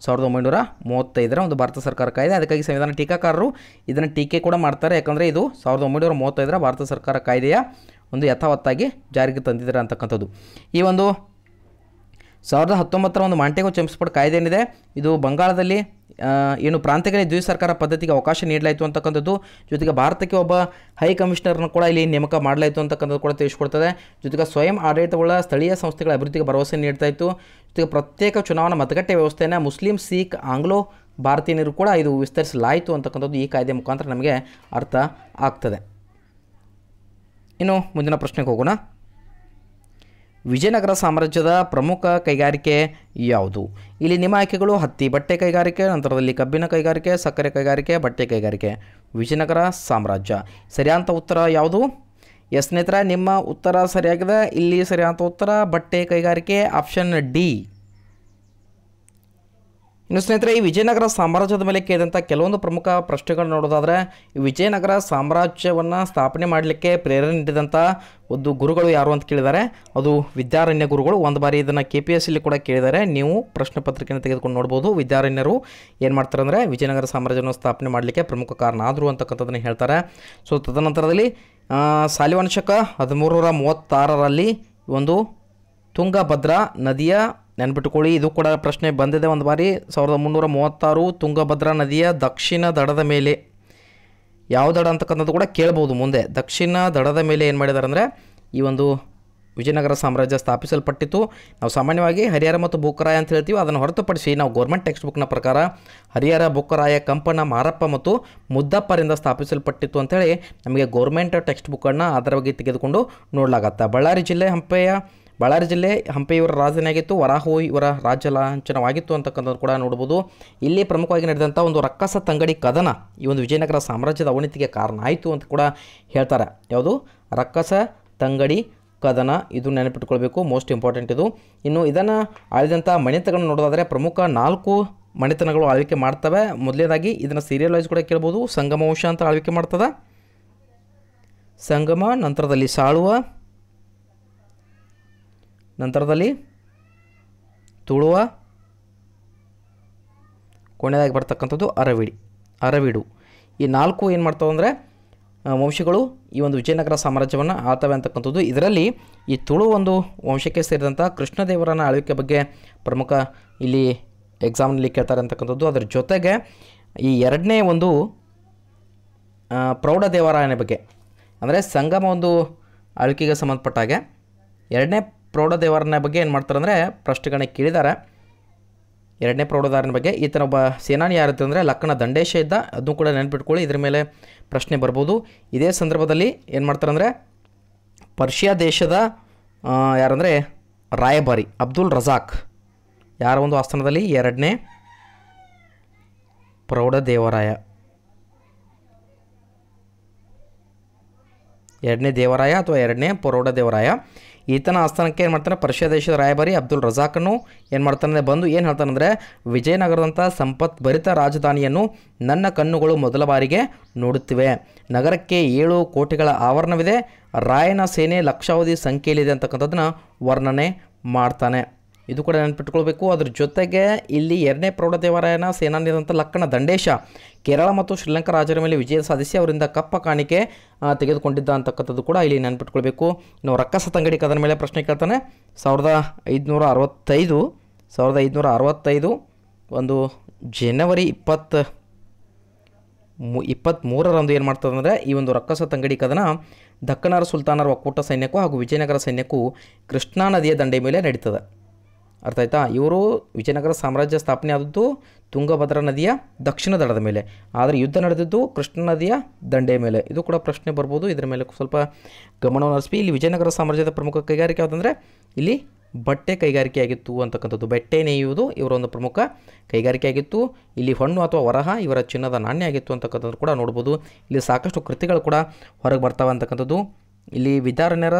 ಸಾವಿರದ ಒಂಬೈನೂರ ಮೂವತ್ತೈದರ ಒಂದು ಭಾರತ ಸರ್ಕಾರ ಕಾಯ್ದೆ. ಅದಕ್ಕಾಗಿ ಸಂವಿಧಾನ ಟೀಕಾಕಾರರು ಇದನ್ನು ಟೀಕೆ ಕೂಡ ಮಾಡ್ತಾರೆ. ಯಾಕಂದರೆ ಇದು ಸಾವಿರದ ಒಂಬೈನೂರ ಮೂವತ್ತೈದರ ಭಾರತ ಸರ್ಕಾರ ಕಾಯ್ದೆಯ ಒಂದು ಯಥಾವತ್ತಾಗಿ ಜಾರಿಗೆ ತಂದಿದ್ದಾರೆ ಅಂತಕ್ಕಂಥದ್ದು. ಈ ಒಂದು ಸಾವಿರದ ಹತ್ತೊಂಬತ್ತರ ಒಂದು ಮಾಂಟೆಗೋ ಚಂಪಿಸ್ಪಡ್ ಕಾಯ್ದೆ ಏನಿದೆ? ಇದು ಬಂಗಾಳದಲ್ಲಿ ಏನು ಪ್ರಾಂತ್ಯಗಳಲ್ಲಿ ದ್ವಿ ಸರ್ಕಾರ ಪದ್ಧತಿಗೆ ಅವಕಾಶ ನೀಡಲಾಯಿತು ಅಂತಕ್ಕಂಥದ್ದು, ಜೊತೆಗೆ ಭಾರತಕ್ಕೆ ಒಬ್ಬ ಹೈ ಕಮಿಷನರ್ನ ಕೂಡ ಇಲ್ಲಿ ನೇಮಕ ಮಾಡಲಾಯಿತು ಅಂತಕ್ಕಂಥದ್ದು ಕೂಡ ತಿಳಿಸ್ಕೊಡ್ತದೆ. ಜೊತೆಗೆ ಸ್ವಯಂ ಆಡಳಿತವುಳ್ಳ ಸ್ಥಳೀಯ ಸಂಸ್ಥೆಗಳ ಅಭಿವೃದ್ಧಿಗೆ ಭರವಸೆ ನೀಡ್ತಾ ಇತ್ತು ಜೊತೆಗೆ ಪ್ರತ್ಯೇಕ ಚುನಾವಣಾ ಮತಗಟ್ಟೆ ವ್ಯವಸ್ಥೆಯನ್ನು ಮುಸ್ಲಿಂ, ಸಿಖ್, ಆಂಗ್ಲೋ, ಭಾರತೀಯರು ಕೂಡ ಇದು ವಿಸ್ತರಿಸಲಾಯಿತು ಅಂತಕ್ಕಂಥದ್ದು ಈ ಕಾಯ್ದೆ ಮುಖಾಂತರ ನಮಗೆ ಅರ್ಥ ಆಗ್ತದೆ. ಇನ್ನು ಮುಂದಿನ ಪ್ರಶ್ನೆಗೆ ಹೋಗೋಣ. ವಿಜಯನಗರ ಸಾಮ್ರಾಜ್ಯದ ಪ್ರಮುಖ ಕೈಗಾರಿಕೆ ಯಾವುದು? ಇಲ್ಲಿ ನಿಮ್ಮ ಆಯ್ಕೆಗಳು ಹತ್ತಿ ಬಟ್ಟೆ ಕೈಗಾರಿಕೆ ನಂತರದಲ್ಲಿ ಕಬ್ಬಿನ ಕೈಗಾರಿಕೆ, ಸಕ್ಕರೆ ಕೈಗಾರಿಕೆ, ಬಟ್ಟೆ ಕೈಗಾರಿಕೆ. ವಿಜಯನಗರ ಸಾಮ್ರಾಜ್ಯ. ಸರಿಯಾದಂಥ ಉತ್ತರ ಯಾವುದು? ಎಸ್ ಸ್ನೇಹಿತರೆ, ನಿಮ್ಮ ಉತ್ತರ ಸರಿಯಾಗಿದೆ. ಇಲ್ಲಿ ಸರಿಯಾದಂಥ ಉತ್ತರ, ಬಟ್ಟೆ ಕೈಗಾರಿಕೆ, ಆಪ್ಷನ್ ಡಿ. ಇನ್ನು ಸ್ನೇಹಿತರೆ, ಈ ವಿಜಯನಗರ ಸಾಮ್ರಾಜ್ಯದ ಮೇಲೆ ಕೇಳಿದಂಥ ಕೆಲವೊಂದು ಪ್ರಮುಖ ಪ್ರಶ್ನೆಗಳು ನೋಡೋದಾದರೆ, ಈ ವಿಜಯನಗರ ಸಾಮ್ರಾಜ್ಯವನ್ನು ಸ್ಥಾಪನೆ ಮಾಡಲಿಕ್ಕೆ ಪ್ರೇರಣೆ ನೀಡಿದಂಥ ಒಂದು ಗುರುಗಳು ಯಾರು ಅಂತ ಕೇಳಿದ್ದಾರೆ ಅದು ವಿದ್ಯಾರಣ್ಯ ಗುರುಗಳು. ಒಂದು ಬಾರಿ ಇದನ್ನು ಕೆ ಪಿ ಎಸ್ ಇಲ್ಲಿ ಕೂಡ ಕೇಳಿದ್ದಾರೆ ನೀವು ಪ್ರಶ್ನೆ ಪತ್ರಿಕೆಯನ್ನು ತೆಗೆದುಕೊಂಡು ನೋಡ್ಬೋದು. ವಿದ್ಯಾರಣ್ಯರು ಏನು ಮಾಡ್ತಾರೆ ಅಂದರೆ ವಿಜಯನಗರ ಸಾಮ್ರಾಜ್ಯವನ್ನು ಸ್ಥಾಪನೆ ಮಾಡಲಿಕ್ಕೆ ಪ್ರಮುಖ ಕಾರಣ ಆದರು ಅಂತಕ್ಕಂಥದ್ದನ್ನು ಹೇಳ್ತಾರೆ. ಸೊ ತದನಂತರದಲ್ಲಿ ಸಾಲಿವಾಂಶಕ ಸಾಲಿವಂಶಕ ಹದಿಮೂರರ ಮೂವತ್ತಾರರಲ್ಲಿ ಒಂದು ತುಂಗಭದ್ರಾ ನದಿಯ ನೆನ್ಪಿಟ್ಕೊಳ್ಳಿ, ಇದು ಕೂಡ ಪ್ರಶ್ನೆ ಬಂದಿದೆ ಒಂದು ಬಾರಿ. ಸಾವಿರದ ಮುನ್ನೂರ ಮೂವತ್ತಾರು ತುಂಗಭದ್ರಾ ನದಿಯ ದಕ್ಷಿಣ ದಡದ ಮೇಲೆ. ಯಾವ ದಡ ಅಂತಕ್ಕಂಥದ್ದು ಕೂಡ ಕೇಳ್ಬೋದು ಮುಂದೆ. ದಕ್ಷಿಣ ದಡದ ಮೇಲೆ ಏನು ಮಾಡಿದ್ದಾರೆ ಅಂದರೆ, ಈ ಒಂದು ವಿಜಯನಗರ ಸಾಮ್ರಾಜ್ಯ ಸ್ಥಾಪಿಸಲ್ಪಟ್ಟಿತ್ತು. ನಾವು ಸಾಮಾನ್ಯವಾಗಿ ಹರಿಹರ ಮತ್ತು ಬುಕ್ಕರಾಯ ಅಂತ ಹೇಳ್ತೀವಿ. ಅದನ್ನು ಹೊರತುಪಡಿಸಿ ನಾವು ಗೌರ್ಮೆಂಟ್ ಟೆಕ್ಸ್ಟ್ ಬುಕ್ನ ಪ್ರಕಾರ ಹರಿಹರ ಬುಕ್ಕರಾಯ ಕಂಪನ, ಮಾರಪ್ಪ ಮತ್ತು ಮುದ್ದಪ್ಪರಿಂದ ಸ್ಥಾಪಿಸಲ್ಪಟ್ಟಿತ್ತು ಅಂತೇಳಿ ನಮಗೆ ಗೌರ್ಮೆಂಟ್ ಟೆಕ್ಸ್ಟ್ ಬುಕ್ಕನ್ನು ಅದರ ಬಗ್ಗೆ ತೆಗೆದುಕೊಂಡು ನೋಡಲಾಗತ್ತೆ. ಬಳ್ಳಾರಿ ಜಿಲ್ಲೆ ಹಂಪೆಯ ಬಳ್ಳಾರಿ ಜಿಲ್ಲೆ ಹಂಪೆಯವರ ಇವರ ರಾಜಧಾನಿ ಆಗಿತ್ತು ವರಾಹು ಇವರ ರಾಜ್ಯ ಲಾಂಛನವಾಗಿತ್ತು ಅಂತಕ್ಕಂಥದ್ದು ಕೂಡ ನೋಡ್ಬೋದು. ಇಲ್ಲಿ ಪ್ರಮುಖವಾಗಿ ನಡೆದಂಥ ಒಂದು ರಕ್ಕಸ ತಂಗಡಿ ಕದನ ಈ ಒಂದು ವಿಜಯನಗರ ಸಾಮ್ರಾಜ್ಯದ ಅವನತಿಗೆ ಕಾರಣ ಆಯಿತು ಅಂತ ಕೂಡ ಹೇಳ್ತಾರೆ. ಯಾವುದು? ರಕ್ಕಸ ತಂಗಡಿ ಕದನ. ಇದು ನೆನಪಿಟ್ಕೊಳ್ಬೇಕು ಮೋಸ್ಟ್ ಇಂಪಾರ್ಟೆಂಟ್ ಇದು. ಇನ್ನು ಇದನ್ನು ಆಳಿದಂಥ ಮಣಿತಗಳನ್ನು ನೋಡೋದಾದರೆ ಪ್ರಮುಖ ನಾಲ್ಕು ಮಣಿತನಗಳು ಆಳ್ವಿಕೆ ಮಾಡ್ತವೆ. ಮೊದಲನೇದಾಗಿ ಇದನ್ನು ಸೀರಿಯಲ್ ವೈಸ್ ಕೂಡ ಕೇಳ್ಬೋದು. ಸಂಗಮ ವಂಶ ಅಂತ ಆಳ್ವಿಕೆ ಮಾಡ್ತದೆ. ಸಂಗಮ, ನಂತರದಲ್ಲಿ ಸಾಳುವ. ನಂತರದಲ್ಲಿ ತುಳುವ ಕೊನೆಯದಾಗಿ ಬರ್ತಕ್ಕಂಥದ್ದು ಅರವಿಡಿ, ಅರವಿಡು. ಈ ನಾಲ್ಕು ಏನು ಮಾಡ್ತಾವೆ ಅಂದರೆ ವಂಶಗಳು ಈ ಒಂದು ವಿಜಯನಗರ ಸಾಮ್ರಾಜ್ಯವನ್ನು ಆಳ್ತವೆ ಅಂತಕ್ಕಂಥದ್ದು. ಇದರಲ್ಲಿ ಈ ತುಳು ಒಂದು ವಂಶಕ್ಕೆ ಸೇರಿದಂಥ ಕೃಷ್ಣದೇವರನ ಆಳ್ವಿಕೆ ಬಗ್ಗೆ ಪ್ರಮುಖ ಇಲ್ಲಿ ಎಕ್ಸಾಮ್ನಲ್ಲಿ ಕೇಳ್ತಾರೆ ಅಂತಕ್ಕಂಥದ್ದು. ಅದರ ಜೊತೆಗೆ ಈ ಎರಡನೇ ಒಂದು ಪ್ರೌಢ ಪ್ರೌಢದೇವರಾಯನ ಬಗ್ಗೆ, ಅಂದರೆ ಸಂಗಮ ಒಂದು ಆಳ್ವಿಕೆಗೆ ಸಂಬಂಧಪಟ್ಟಾಗೆ ಎರಡನೇ ಪ್ರೌಢದೇವರನ ಬಗ್ಗೆ ಏನು ಮಾಡ್ತಾರೆ ಅಂದರೆ ಪ್ರಶ್ನೆಗಳನ್ನ ಕೇಳಿದ್ದಾರೆ ಎರಡನೇ ಪ್ರೌಢದಾರನ ಬಗ್ಗೆ ಈತನ ಒಬ್ಬ ಸೇನಾನಿ ಯಾರಿತ್ತು ಅಂದರೆ ಲಕ್ಕಣ ದಂಡೇಶ ಇದ್ದ, ಅದನ್ನು ಕೂಡ ನೆನ್ಪಿಟ್ಕೊಳ್ಳಿ, ಇದ್ರ ಮೇಲೆ ಪ್ರಶ್ನೆ ಬರ್ಬೋದು. ಇದೇ ಸಂದರ್ಭದಲ್ಲಿ ಏನು ಮಾಡ್ತಾರೆ ಅಂದರೆ ಪರ್ಷಿಯಾ ದೇಶದ ಯಾರಂದರೆ ರಾಯಭಾರಿ ಅಬ್ದುಲ್ ರಜಾಕ್, ಯಾರ ಒಂದು ಆಸ್ಥಾನದಲ್ಲಿ ಎರಡನೇ ಪ್ರೌಢದೇವರಾಯ. ಎರಡನೇ ದೇವರಾಯ ಅಥವಾ ಎರಡನೇ ಪ್ರೌಢ ದೇವರಾಯ ಈತನ ಆಸ್ಥಾನಕ್ಕೆ ಏನು ಮಾಡ್ತಾನೆ ಪರ್ಷಿಯಾ ದೇಶದ ರಾಯಭಾರಿ ಅಬ್ದುಲ್ ರಜಾಕನು ಏನು ಮಾಡ್ತಾನೆ ಬಂದು ಏನು ಹೇಳ್ತಾನಂದರೆ ವಿಜಯನಗರದಂಥ ಸಂಪತ್ ಭರಿತ ರಾಜಧಾನಿಯನ್ನು ನನ್ನ ಕಣ್ಣುಗಳು ಮೊದಲ ಬಾರಿಗೆ ನೋಡುತ್ತಿವೆ. ನಗರಕ್ಕೆ ಏಳು ಕೋಟಿಗಳ ಆವರಣವಿದೆ. ರಾಯನ ಸೇನೆ ಲಕ್ಷಾವಧಿ ಸಂಖ್ಯೆಯಲ್ಲಿದೆ ಅಂತಕ್ಕಂಥದ್ದನ್ನು ವರ್ಣನೆ ಮಾಡ್ತಾನೆ. ಇದು ಕೂಡ ನೆನಪಿಟ್ಕೊಳ್ಬೇಕು. ಅದ್ರ ಜೊತೆಗೆ ಇಲ್ಲಿ ಎರಡನೇ ಪ್ರೌಢ ದೇವರಾಯನ ಸೇನಾನಿಯಾದಂಥ ಲಕ್ಕಣ ದಂಡೇಶ ಕೇರಳ ಮತ್ತು ಶ್ರೀಲಂಕಾ ರಾಜರ ಮೇಲೆ ವಿಜಯ ಸಾಧಿಸಿ ಅವರಿಂದ ಕಪ್ಪ ಕಾಣಿಕೆ ತೆಗೆದುಕೊಂಡಿದ್ದ ಅಂತಕ್ಕಂಥದ್ದು ಕೂಡ ಇಲ್ಲಿ ನೆನಪಿಟ್ಕೊಳ್ಬೇಕು. ನಾವು ರಕ್ಕಸ ತಂಗಡಿ ಕದನ ಮೇಲೆ ಪ್ರಶ್ನೆ ಕೇಳ್ತಾನೆ. ಸಾವಿರದ ಐದುನೂರ ಅರವತ್ತೈದು, ಸಾವಿರದ ಐದುನೂರ ಅರವತ್ತೈದು, ಒಂದು ಜನವರಿ ಇಪ್ಪತ್ತು ಮು, ಇಪ್ಪತ್ತ್ಮೂರರಂದು ಏನು ಮಾಡ್ತದೆ ಈ ಒಂದು ರಕ್ಕಸ ತಂಗಡಿ ಕದನ ದಕ್ಕನರ ಸುಲ್ತಾನರ ಒಕ್ಕೂಟ ಸೈನ್ಯಕ್ಕೂ ಹಾಗೂ ವಿಜಯನಗರ ಸೈನ್ಯಕ್ಕೂ ಕೃಷ್ಣಾ ನದಿಯ ದಂಡೆ ಮೇಲೆ ನಡೀತದೆ. ಅರ್ಥ ಆಯ್ತಾ? ಇವರು ವಿಜಯನಗರ ಸಾಮ್ರಾಜ್ಯ ಸ್ಥಾಪನೆ ಆದದ್ದು ತುಂಗಭದ್ರಾ ನದಿಯ ದಕ್ಷಿಣ ದಡದ ಮೇಲೆ. ಆದರೆ ಯುದ್ಧ ನಡೆದಿದ್ದು ಕೃಷ್ಣ ನದಿಯ ದಂಡೆಯ ಮೇಲೆ. ಇದು ಕೂಡ ಪ್ರಶ್ನೆ ಬರ್ಬೋದು. ಇದರ ಮೇಲೆ ಸ್ವಲ್ಪ ಗಮನವನ್ನು ಹರಿಸಿ ಇಲ್ಲಿ ವಿಜಯನಗರ ಸಾಮ್ರಾಜ್ಯದ ಪ್ರಮುಖ ಕೈಗಾರಿಕೆ ಯಾವುದಂದರೆ ಇಲ್ಲಿ ಬಟ್ಟೆ ಕೈಗಾರಿಕೆ ಆಗಿತ್ತು ಅಂತಕ್ಕಂಥದ್ದು. ಬಟ್ಟೆ ನೇಯುವುದು ಇವರ ಒಂದು ಪ್ರಮುಖ ಕೈಗಾರಿಕೆ ಆಗಿತ್ತು. ಇಲ್ಲಿ ಹಣ್ಣು ಅಥವಾ ವರಹ ಇವರ ಚಿನ್ನದ ನಾಣ್ಯ ಆಗಿತ್ತು ಅಂತಕ್ಕಂಥದ್ದು ಕೂಡ ನೋಡ್ಬೋದು. ಇಲ್ಲಿ ಸಾಕಷ್ಟು ಕೃತಿಗಳು ಕೂಡ ಹೊರಗೆ ಬರ್ತಾವೆ ಅಂತಕ್ಕಂಥದ್ದು. ಇಲ್ಲಿ ವಿದ್ಯಾರಣ್ಯರ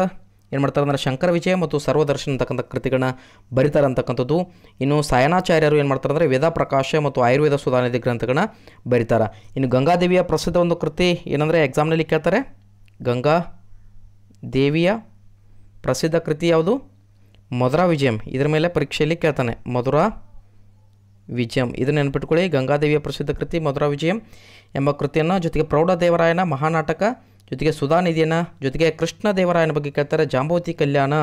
ಏನು ಮಾಡ್ತಾರೆ ಅಂದರೆ ಶಂಕರ ವಿಜಯ ಮತ್ತು ಸರ್ವದರ್ಶನ ಅಂತಕ್ಕಂಥ ಕೃತಿಗಳನ್ನ ಬರೀತಾರೆ ಅಂತಕ್ಕಂಥದ್ದು. ಇನ್ನು ಸಾಯನಾಚಾರ್ಯರು ಏನು ಮಾಡ್ತಾರೆ ಅಂದರೆ ವೇದ ಪ್ರಕಾಶ ಮತ್ತು ಆಯುರ್ವೇದ ಸುಧಾನಿಧಿ ಗ್ರಂಥಗಳನ್ನ ಬರೀತಾರೆ. ಇನ್ನು ಗಂಗಾದೇವಿಯ ಪ್ರಸಿದ್ಧ ಒಂದು ಕೃತಿ ಏನಂದರೆ ಎಕ್ಸಾಮ್ನಲ್ಲಿ ಕೇಳ್ತಾರೆ. ಗಂಗಾ ದೇವಿಯ ಪ್ರಸಿದ್ಧ ಕೃತಿ ಯಾವುದು? ಮಧುರಾ ವಿಜಯಂ. ಇದರ ಮೇಲೆ ಪರೀಕ್ಷೆಯಲ್ಲಿ ಕೇಳ್ತಾನೆ. ಮಧುರಾ ವಿಜಯಂ. ಇದನ್ನು ನೆನಪಿಟ್ಕೊಳ್ಳಿ. ಗಂಗಾದೇವಿಯ ಪ್ರಸಿದ್ಧ ಕೃತಿ ಮಧುರಾ ವಿಜಯಂ ಎಂಬ ಕೃತಿಯನ್ನು ಜೊತೆಗೆ ಪ್ರೌಢದೇವರಾಯನ ಮಹಾನಾಟಕ ಜೊತೆಗೆ ಸುಧಾನಿಧಿಯನ್ನು ಜೊತೆಗೆ ಕೃಷ್ಣ ದೇವರಾಯನ ಬಗ್ಗೆ ಕೇಳ್ತಾರೆ ಜಾಂಬವತಿ ಕಲ್ಯಾಣ,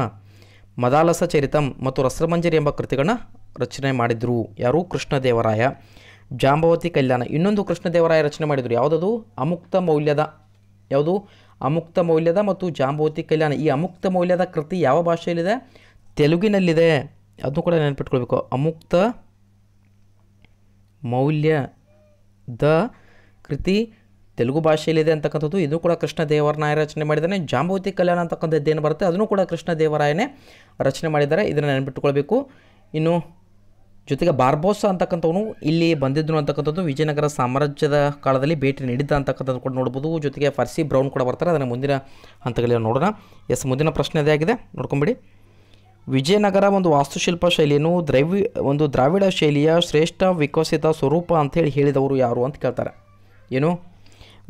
ಮದಾಲಸ ಚರಿತಂ ಮತ್ತು ರಸಮಂಜರಿ ಎಂಬ ಕೃತಿಗಳನ್ನ ರಚನೆ ಮಾಡಿದರು. ಯಾರು? ಕೃಷ್ಣದೇವರಾಯ ಜಾಂಬವತಿ ಕಲ್ಯಾಣ. ಇನ್ನೊಂದು ಕೃಷ್ಣದೇವರಾಯ ರಚನೆ ಮಾಡಿದರು. ಯಾವುದದು? ಅಮುಕ್ತ ಮೌಲ್ಯದ. ಯಾವುದು? ಅಮುಕ್ತ ಮೌಲ್ಯದ ಮತ್ತು ಜಾಂಬವತಿ ಕಲ್ಯಾಣ. ಈ ಅಮುಕ್ತ ಮೌಲ್ಯದ ಕೃತಿ ಯಾವ ಭಾಷೆಯಲ್ಲಿದೆ? ತೆಲುಗಿನಲ್ಲಿದೆ. ಅದನ್ನು ಕೂಡ ನೆನಪಿಟ್ಕೊಳ್ಬೇಕು. ಅಮುಕ್ತ ಮೌಲ್ಯದ ಕೃತಿ ತೆಲುಗು ಭಾಷೆಯಲ್ಲಿದೆ ಅಂತಕ್ಕಂಥದ್ದು, ಇದು ಕೂಡ ಕೃಷ್ಣ ದೇವರಾಯ ರಚನೆ ಮಾಡಿದ್ದಾನೆ. ಜಾಂಬವತಿ ಕಲ್ಯಾಣ ಅಂತಕ್ಕಂಥದ್ದು ಏನು ಬರುತ್ತೆ, ಅದನ್ನು ಕೂಡ ಕೃಷ್ಣ ದೇವರಾಯನೇ ರಚನೆ ಮಾಡಿದ್ದಾರೆ. ಇದನ್ನು ನೆನಪಿಟ್ಕೊಳ್ಬೇಕು. ಇನ್ನು ಜೊತೆಗೆ ಬಾರ್ಬೋಸ ಅಂತಕ್ಕಂಥವನು ಇಲ್ಲಿ ಬಂದಿದ್ದನು ಅಂತಕ್ಕಂಥದ್ದು, ವಿಜಯನಗರ ಸಾಮ್ರಾಜ್ಯದ ಕಾಲದಲ್ಲಿ ಭೇಟಿ ನೀಡಿದ್ದ ಅಂತಕ್ಕಂಥದ್ದು ಕೂಡ ನೋಡ್ಬೋದು. ಜೊತೆಗೆ ಫರ್ಸಿ ಬ್ರೌನ್ ಕೂಡ ಬರ್ತಾರೆ. ಅದನ್ನು ಮುಂದಿನ ಹಂತಗಳಲ್ಲಿ ನೋಡೋಣ. ಎಸ್, ಮುಂದಿನ ಪ್ರಶ್ನೆ ಅದೇ ಆಗಿದೆ. ನೋಡ್ಕೊಂಬಿಡಿ. ವಿಜಯನಗರ ಒಂದು ವಾಸ್ತುಶಿಲ್ಪ ಶೈಲಿಯನ್ನು ದ್ರವಿ ಒಂದು ದ್ರಾವಿಡ ಶೈಲಿಯ ಶ್ರೇಷ್ಠ ವಿಕಸಿತ ಸ್ವರೂಪ ಅಂತೇಳಿ ಹೇಳಿದವರು ಯಾರು ಅಂತ ಕೇಳ್ತಾರೆ. ಏನು?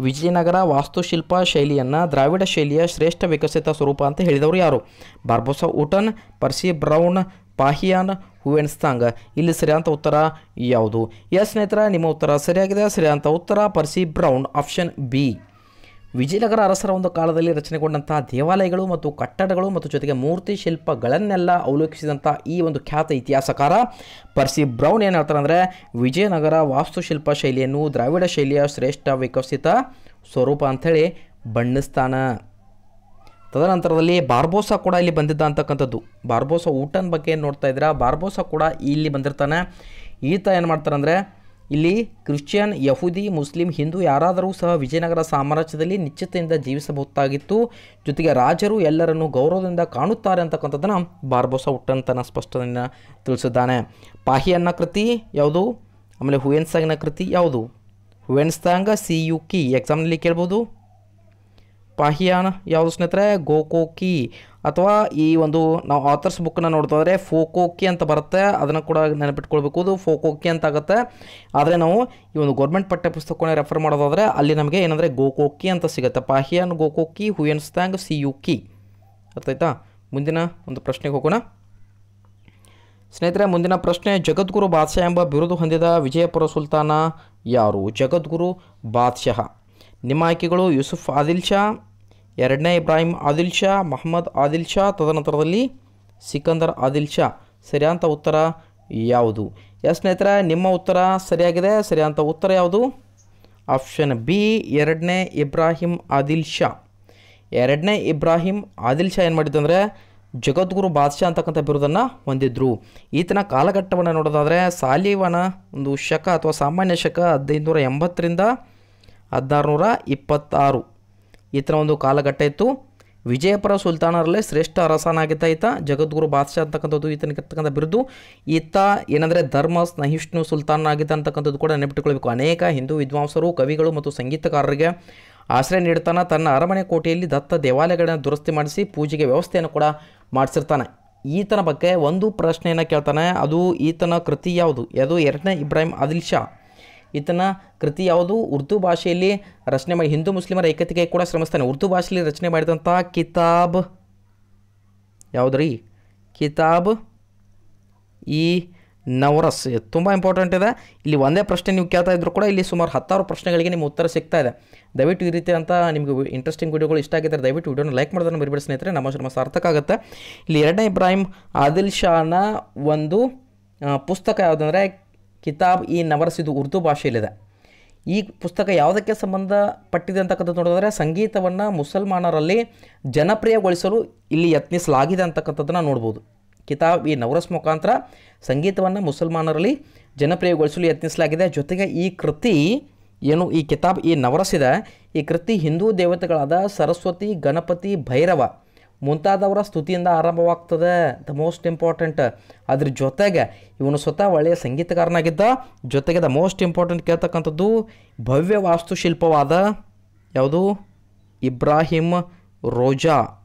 ವಿಜಯನಗರ ವಾಸ್ತುಶಿಲ್ಪ ಶೈಲಿಯನ್ನು ದ್ರಾವಿಡ ಶೈಲಿಯ ಶ್ರೇಷ್ಠ ವಿಕಸಿತ ಸ್ವರೂಪ ಅಂತ ಹೇಳಿದವರು ಯಾರು? Barbosa Oaten, Percy Brown, Fahien, Hiuen Tsang. ಇಲ್ಲಿ ಸರಿಯಾದ ಉತ್ತರ ಯಾವುದು? ಎಸ್ ಸ್ನೇಹಿತರ, ನಿಮ್ಮ ಉತ್ತರ ಸರಿಯಾಗಿದೆ. ಸರಿಯಾದ ಉತ್ತರ, Percy Brown, option B. Vijayanagara ಅರಸರ ಒಂದು ಕಾಲದಲ್ಲಿ ರಚನೆಗೊಂಡಂತಹ ದೇವಾಲಯಗಳು ಮತ್ತು ಕಟ್ಟಡಗಳು ಮತ್ತು ಜೊತೆಗೆ ಮೂರ್ತಿ ಶಿಲ್ಪಗಳನ್ನೆಲ್ಲ ಅವಲೋಕಿಸಿದಂಥ ಈ ಒಂದು ಖ್ಯಾತ ಇತಿಹಾಸಕಾರ ಪರ್ಸಿ ಬ್ರೌನ್ ಏನು ಹೇಳ್ತಾರೆ ಅಂದರೆ ವಿಜಯನಗರ ವಾಸ್ತುಶಿಲ್ಪ ಶೈಲಿಯನ್ನು ದ್ರಾವಿಡ ಶೈಲಿಯ ಶ್ರೇಷ್ಠ ವಿಕಸಿತ ಸ್ವರೂಪ ಅಂಥೇಳಿ ಬಣ್ಣಿಸ್ತಾನ. ತದನಂತರದಲ್ಲಿ ಬಾರ್ಬೋಸಾ ಕೂಡ ಇಲ್ಲಿ ಬಂದಿದ್ದ ಅಂತಕ್ಕಂಥದ್ದು. ಬಾರ್ಬೋಸಾ ಊಟನ ಬಗ್ಗೆ ನೋಡ್ತಾ ಇದ್ದೀರಾ? ಬಾರ್ಬೋಸಾ ಕೂಡ ಇಲ್ಲಿ ಬಂದಿರ್ತಾನೆ. ಈತ ಏನು ಮಾಡ್ತಾರೆ ಅಂದರೆ ಇಲ್ಲಿ ಕ್ರಿಶ್ಚಿಯನ್, ಯಹೂದಿ, ಮುಸ್ಲಿಂ, ಹಿಂದೂ ಯಾರಾದರೂ ಸಹ ವಿಜಯನಗರ ಸಾಮ್ರಾಜ್ಯದಲ್ಲಿ ನಿಶ್ಚಿತೆಯಿಂದ ಜೀವಿಸಬಹುದಾಗಿತ್ತು. ಜೊತೆಗೆ ರಾಜರು ಎಲ್ಲರನ್ನು ಗೌರವದಿಂದ ಕಾಣುತ್ತಾರೆ ಅಂತಕ್ಕಂಥದ್ದನ್ನು ಬಾರ್ಬೋಸಾ ಹುಟ್ಟನ್ ತನ್ನ ಸ್ಪಷ್ಟತೆಯನ್ನು ತಿಳಿಸಿದ್ದಾನೆ. ಪಾಹಿಯನ್ನ ಕೃತಿ ಯಾವುದು? ಆಮೇಲೆ ಹುವೆನ್ಸಾಂಗ್ನ ಕೃತಿ ಯಾವುದು? ಹುವೆನ್ಸಾಂಗ ಸಿ ಯು ಕಿ ಎಕ್ಸಾಮ್ನಲ್ಲಿ ಕೇಳ್ಬೋದು. ಪಾಹಿಯಾನ್ ಯಾವುದು ಸ್ನೇಹಿತರೆ? ಗೋಕೋಕಿ. ಅಥವಾ ಈ ಒಂದು ನಾವು ಆಥರ್ಸ್ ಬುಕ್ಕನ್ನ ನೋಡ್ತಾ ಇದ್ರೆ ಫೋಕೋಕಿ ಅಂತ ಬರುತ್ತೆ. ಅದನ್ನು ಕೂಡ ನೆನಪಿಟ್ಕೊಳ್ಬೇಕು. ಅದು ಫೋಕೋಕಿ ಅಂತ ಆಗುತ್ತೆ. ಆದರೆ ನಾವು ಈ ಒಂದು ಗೌರ್ಮೆಂಟ್ ಪಠ್ಯ ಪುಸ್ತಕಗಳನ್ನ ರೆಫರ್ ಮಾಡೋದಾದರೆ ಅಲ್ಲಿ ನಮಗೆ ಏನಂದರೆ ಗೋಕೋಕಿ ಅಂತ ಸಿಗುತ್ತೆ. Fa Hien, ಗೋಕೋಕಿ Hiuen Tsang Si Yu Ki ಅರ್ಥ ಆಯ್ತಾ? ಮುಂದಿನ ಒಂದು ಪ್ರಶ್ನೆಗೆ ಹೋಗೋಣ. ಸ್ನೇಹಿತರೆ, ಮುಂದಿನ ಪ್ರಶ್ನೆ, ಜಗದ್ಗುರು ಬಾದ್ಶಾ ಎಂಬ ಬಿರುದು ಹೊಂದಿದ ವಿಜಯಪುರ ಸುಲ್ತಾನ ಯಾರು? ಜಗದ್ಗುರು ಬಾದ್ಶಾಹ. ನಿಮ್ಮ ಆಯ್ಕೆಗಳು ಯೂಸುಫ್ ಆದಿಲ್ ಶಾ, ಎರಡನೇ ಇಬ್ರಾಹಿಂ ಆದಿಲ್ ಶಾ, ಮೊಹಮ್ಮದ್ ಆದಿಲ್ ಶಾ, ತದನಂತರದಲ್ಲಿ ಸಿಕಂದರ್ ಆದಿಲ್ ಶಾ. ಸರಿಯಾದಂಥ ಉತ್ತರ ಯಾವುದು? ಎಸ್ ಸ್ನೇಹಿತರೆ, ನಿಮ್ಮ ಉತ್ತರ ಸರಿಯಾಗಿದೆ. ಸರಿಯಾದಂಥ ಉತ್ತರ ಯಾವುದು? ಆಪ್ಷನ್ ಬಿ, ಎರಡನೇ ಇಬ್ರಾಹಿಂ ಆದಿಲ್ ಶಾ. ಎರಡನೇ ಇಬ್ರಾಹಿಂ ಆದಿಲ್ ಶಾ ಏನು ಮಾಡಿದ್ದಂದರೆ ಜಗದ್ಗುರು ಬಾದ್ಶಾ ಅಂತಕ್ಕಂಥ ಬಿರುದನ್ನು ಹೊಂದಿದ್ರು. ಈತನ ಕಾಲಘಟ್ಟವನ್ನು ನೋಡೋದಾದರೆ ಸಾಲಿವನ ಒಂದು ಶಕ ಅಥವಾ ಸಾಮಾನ್ಯ ಶಕ ಹದಿನೈದುನೂರ ಎಂಬತ್ತರಿಂದ ಹದಿನಾರುನೂರ ಇಪ್ಪತ್ತಾರು. ಈತನ ಒಂದು ಕಾಲಘಟ್ಟ ಇತ್ತು. ವಿಜಯಪುರ ಸುಲ್ತಾನರಲ್ಲೇ ಶ್ರೇಷ್ಠ ಅರಸನಾಗಿದ್ದ ಈತ, ಜಗದ್ಗುರು ಬಾದಶಾ ಅಂತಕ್ಕಂಥದ್ದು ಈತನಿಗಿರ್ತಕ್ಕಂಥ ಬಿರುದು. ಈತ ಏನಂದರೆ ಧರ್ಮ ಸ್ನಹಿಷ್ಣು ಸುಲ್ತಾನನಾಗಿದ್ದ ಅಂತಕ್ಕಂಥದ್ದು ಕೂಡ ನೆನಪಿಟ್ಟುಕೊಳ್ಬೇಕು ಅನೇಕ ಹಿಂದೂ ವಿದ್ವಾಂಸರು, ಕವಿಗಳು ಮತ್ತು ಸಂಗೀತಕಾರರಿಗೆ ಆಶ್ರಯ ನೀಡ್ತಾನ. ತನ್ನ ಅರಮನೆ ಕೋಟೆಯಲ್ಲಿ ದತ್ತ ದೇವಾಲಯಗಳನ್ನು ದುರಸ್ತಿ ಮಾಡಿಸಿ ಪೂಜೆಗೆ ವ್ಯವಸ್ಥೆಯನ್ನು ಕೂಡ ಮಾಡಿಸಿರ್ತಾನೆ. ಈತನ ಬಗ್ಗೆ ಒಂದು ಪ್ರಶ್ನೆಯನ್ನು ಕೇಳ್ತಾನೆ. ಅದು ಈತನ ಕೃತಿ ಯಾವುದು? ಅದು ಎರಡನೇ ಇಬ್ರಾಹಿಂ ಅದಿಲ್ ಶಾ ಈತನ ಕೃತಿ ಯಾವುದು? ಉರ್ದು ಭಾಷೆಯಲ್ಲಿ ರಚನೆ ಮಾಡಿ, ಹಿಂದೂ ಮುಸ್ಲಿಮರ ಏಕತೆಗೆ ಕೂಡ ಶ್ರಮಿಸ್ತಾನೆ ಉರ್ದು ಭಾಷೆಯಲ್ಲಿ ರಚನೆ ಮಾಡಿದಂಥ ಕಿತಾಬ್ ಯಾವುದ್ರಿ? ಕಿತಾಬ್ ಈ ನವರಸ್. ತುಂಬ ಇಂಪಾರ್ಟೆಂಟ್ ಇದೆ. ಇಲ್ಲಿ ಒಂದೇ ಪ್ರಶ್ನೆ ನೀವು ಕೇಳ್ತಾ ಇದ್ರು ಕೂಡ ಇಲ್ಲಿ ಸುಮಾರು ಹತ್ತಾರು ಪ್ರಶ್ನೆಗಳಿಗೆ ನಿಮ್ಮ ಉತ್ತರ ಸಿಗ್ತಾ ಇದೆ. ದಯವಿಟ್ಟು ಈ ರೀತಿ ಅಂತ ನಿಮಗೆ ಇಂಟ್ರೆಸ್ಟಿಂಗ್ ವಿಡಿಯೋಗಳು ಇಷ್ಟ ಆಗಿದ್ದರೆ ದಯವಿಟ್ಟು ವಿಡಿಯೋನ ಲೈಕ್ ಮಾಡೋದನ್ನು ಮರಿಬೇಡಿ ಸ್ನೇಹಿತರೆ. ನಮ್ಮ ಶ್ರಮ ಸಾರ್ಥಕ ಆಗುತ್ತೆ. ಇಲ್ಲಿ ಎರಡನೇ ಇಬ್ರಾಹಿಂ ಆದಿಲ್ ಶಾನ ಒಂದು ಪುಸ್ತಕ ಯಾವುದಂದರೆ ಕಿತಾಬ್ ಈ ನವರಸ್ ಇದು ಉರ್ದು ಭಾಷೆಯಲ್ಲಿದೆ. ಈ ಪುಸ್ತಕ ಯಾವುದಕ್ಕೆ ಸಂಬಂಧಪಟ್ಟಿದೆ ಅಂತಕ್ಕಂಥದ್ದು ನೋಡಿದ್ರೆ ಸಂಗೀತವನ್ನು ಮುಸಲ್ಮಾನರಲ್ಲಿ ಜನಪ್ರಿಯಗೊಳಿಸಲು ಇಲ್ಲಿ ಯತ್ನಿಸಲಾಗಿದೆ ಅಂತಕ್ಕಂಥದ್ದನ್ನು ನೋಡ್ಬೋದು. ಕಿತಾಬ್ ಈ ನವರಸ್ ಮುಖಾಂತರ ಸಂಗೀತವನ್ನು ಮುಸಲ್ಮಾನರಲ್ಲಿ ಜನಪ್ರಿಯಗೊಳಿಸಲು ಯತ್ನಿಸಲಾಗಿದೆ. ಜೊತೆಗೆ ಈ ಕೃತಿ ಏನು ಈ ಕಿತಾಬ್ ಈ ನವರಸ್ ಇದೆ. ಈ ಕೃತಿ ಹಿಂದೂ ದೇವತೆಗಳಾದ ಸರಸ್ವತಿ, ಗಣಪತಿ, ಭೈರವ ಮುಂತಾದವರ ಸ್ತುತಿಯಿಂದ ಆರಂಭವಾಗ್ತದೆ. ದ ಮೋಸ್ಟ್ ಇಂಪಾರ್ಟೆಂಟ್ ಅದ್ರ ಜೊತೆಗೆ ಇವನು ಸ್ವತಃ ಒಳ್ಳೆಯ ಸಂಗೀತಗಾರನಾಗಿದ್ದ. ಜೊತೆಗೆ ದ ಮೋಸ್ಟ್ ಇಂಪಾರ್ಟೆಂಟ್ ಕೇಳ್ತಕ್ಕಂಥದ್ದು ಭವ್ಯ ವಾಸ್ತುಶಿಲ್ಪವಾದ ಯಾವುದು? ಇಬ್ರಾಹಿಂ ರೋಜಾ.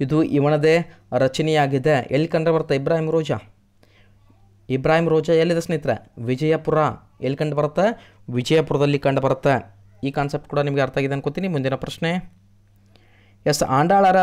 ಇದು ಇವನದೇ ರಚನೆಯಾಗಿದೆ. ಎಲ್ಲಿ ಕಂಡು ಬರುತ್ತೆ ಇಬ್ರಾಹಿಂ ರೋಜಾ? ಇಬ್ರಾಹಿಂ ರೋಜಾ ಎಲ್ಲಿದೆ ಸ್ನೇಹಿತರೆ? ವಿಜಯಪುರ. ಎಲ್ಲಿ ಕಂಡು ಬರುತ್ತೆ? ವಿಜಯಪುರದಲ್ಲಿ ಕಂಡು ಬರುತ್ತೆ. ಈ ಕಾನ್ಸೆಪ್ಟ್ ಕೂಡ ನಿಮಗೆ ಅರ್ಥ ಆಗಿದೆ ಅನ್ಕೋತೀನಿ. ಮುಂದಿನ ಪ್ರಶ್ನೆ. ಎಸ್ ಆಂಡಾಳರ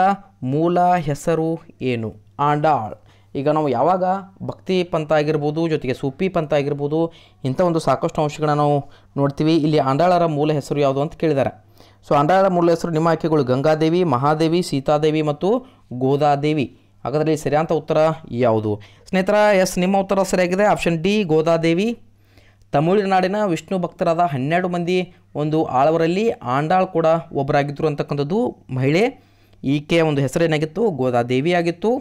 ಮೂಲ ಹೆಸರು ಏನು? ಆಂಡಾಳ್. ಈಗ ನಾವು ಯಾವಾಗ ಭಕ್ತಿ ಪಂಥ ಆಗಿರ್ಬೋದು, ಜೊತೆಗೆ ಸೂಪಿ ಪಂಥ ಆಗಿರ್ಬೋದು, ಇಂಥ ಒಂದು ಸಾಕಷ್ಟು ಅಂಶಗಳನ್ನ ನಾವು ನೋಡ್ತೀವಿ. ಇಲ್ಲಿ ಆಂಡಾಳರ ಮೂಲ ಹೆಸರು ಯಾವುದು ಅಂತ ಕೇಳಿದ್ದಾರೆ ಸೊ, ಆಂಡಾಳರ ಮೂಲ ಹೆಸರು ನಿಮ್ಮ ಆಯ್ಕೆಗಳು ಗಂಗಾದೇವಿ, ಮಹಾದೇವಿ, ಸೀತಾದೇವಿ ಮತ್ತು ಗೋದಾದೇವಿ. ಹಾಗಾದರೆ ಸರಿಯಾದ ಉತ್ತರ ಯಾವುದು? ಸ್ನೇಹಿತರ, ಎಸ್, ನಿಮ್ಮ ಉತ್ತರ ಸರಿಯಾಗಿದೆ. Option D, Godadevi. ತಮಿಳುನಾಡಿನ ವಿಷ್ಣು ಭಕ್ತರಾದ ಹನ್ನೆರಡು ಮಂದಿ ಒಂದು ಆಳವರಲ್ಲಿ ಆಂಡಾಳ್ ಕೂಡ ಒಬ್ಬರಾಗಿದ್ದರು ಅಂತಕ್ಕಂಥದ್ದು ಮಹಿಳೆ. ಈಕೆಯ ಒಂದು ಹೆಸರೇನಾಗಿತ್ತು ಗೋದಾದೇವಿ ಆಗಿತ್ತು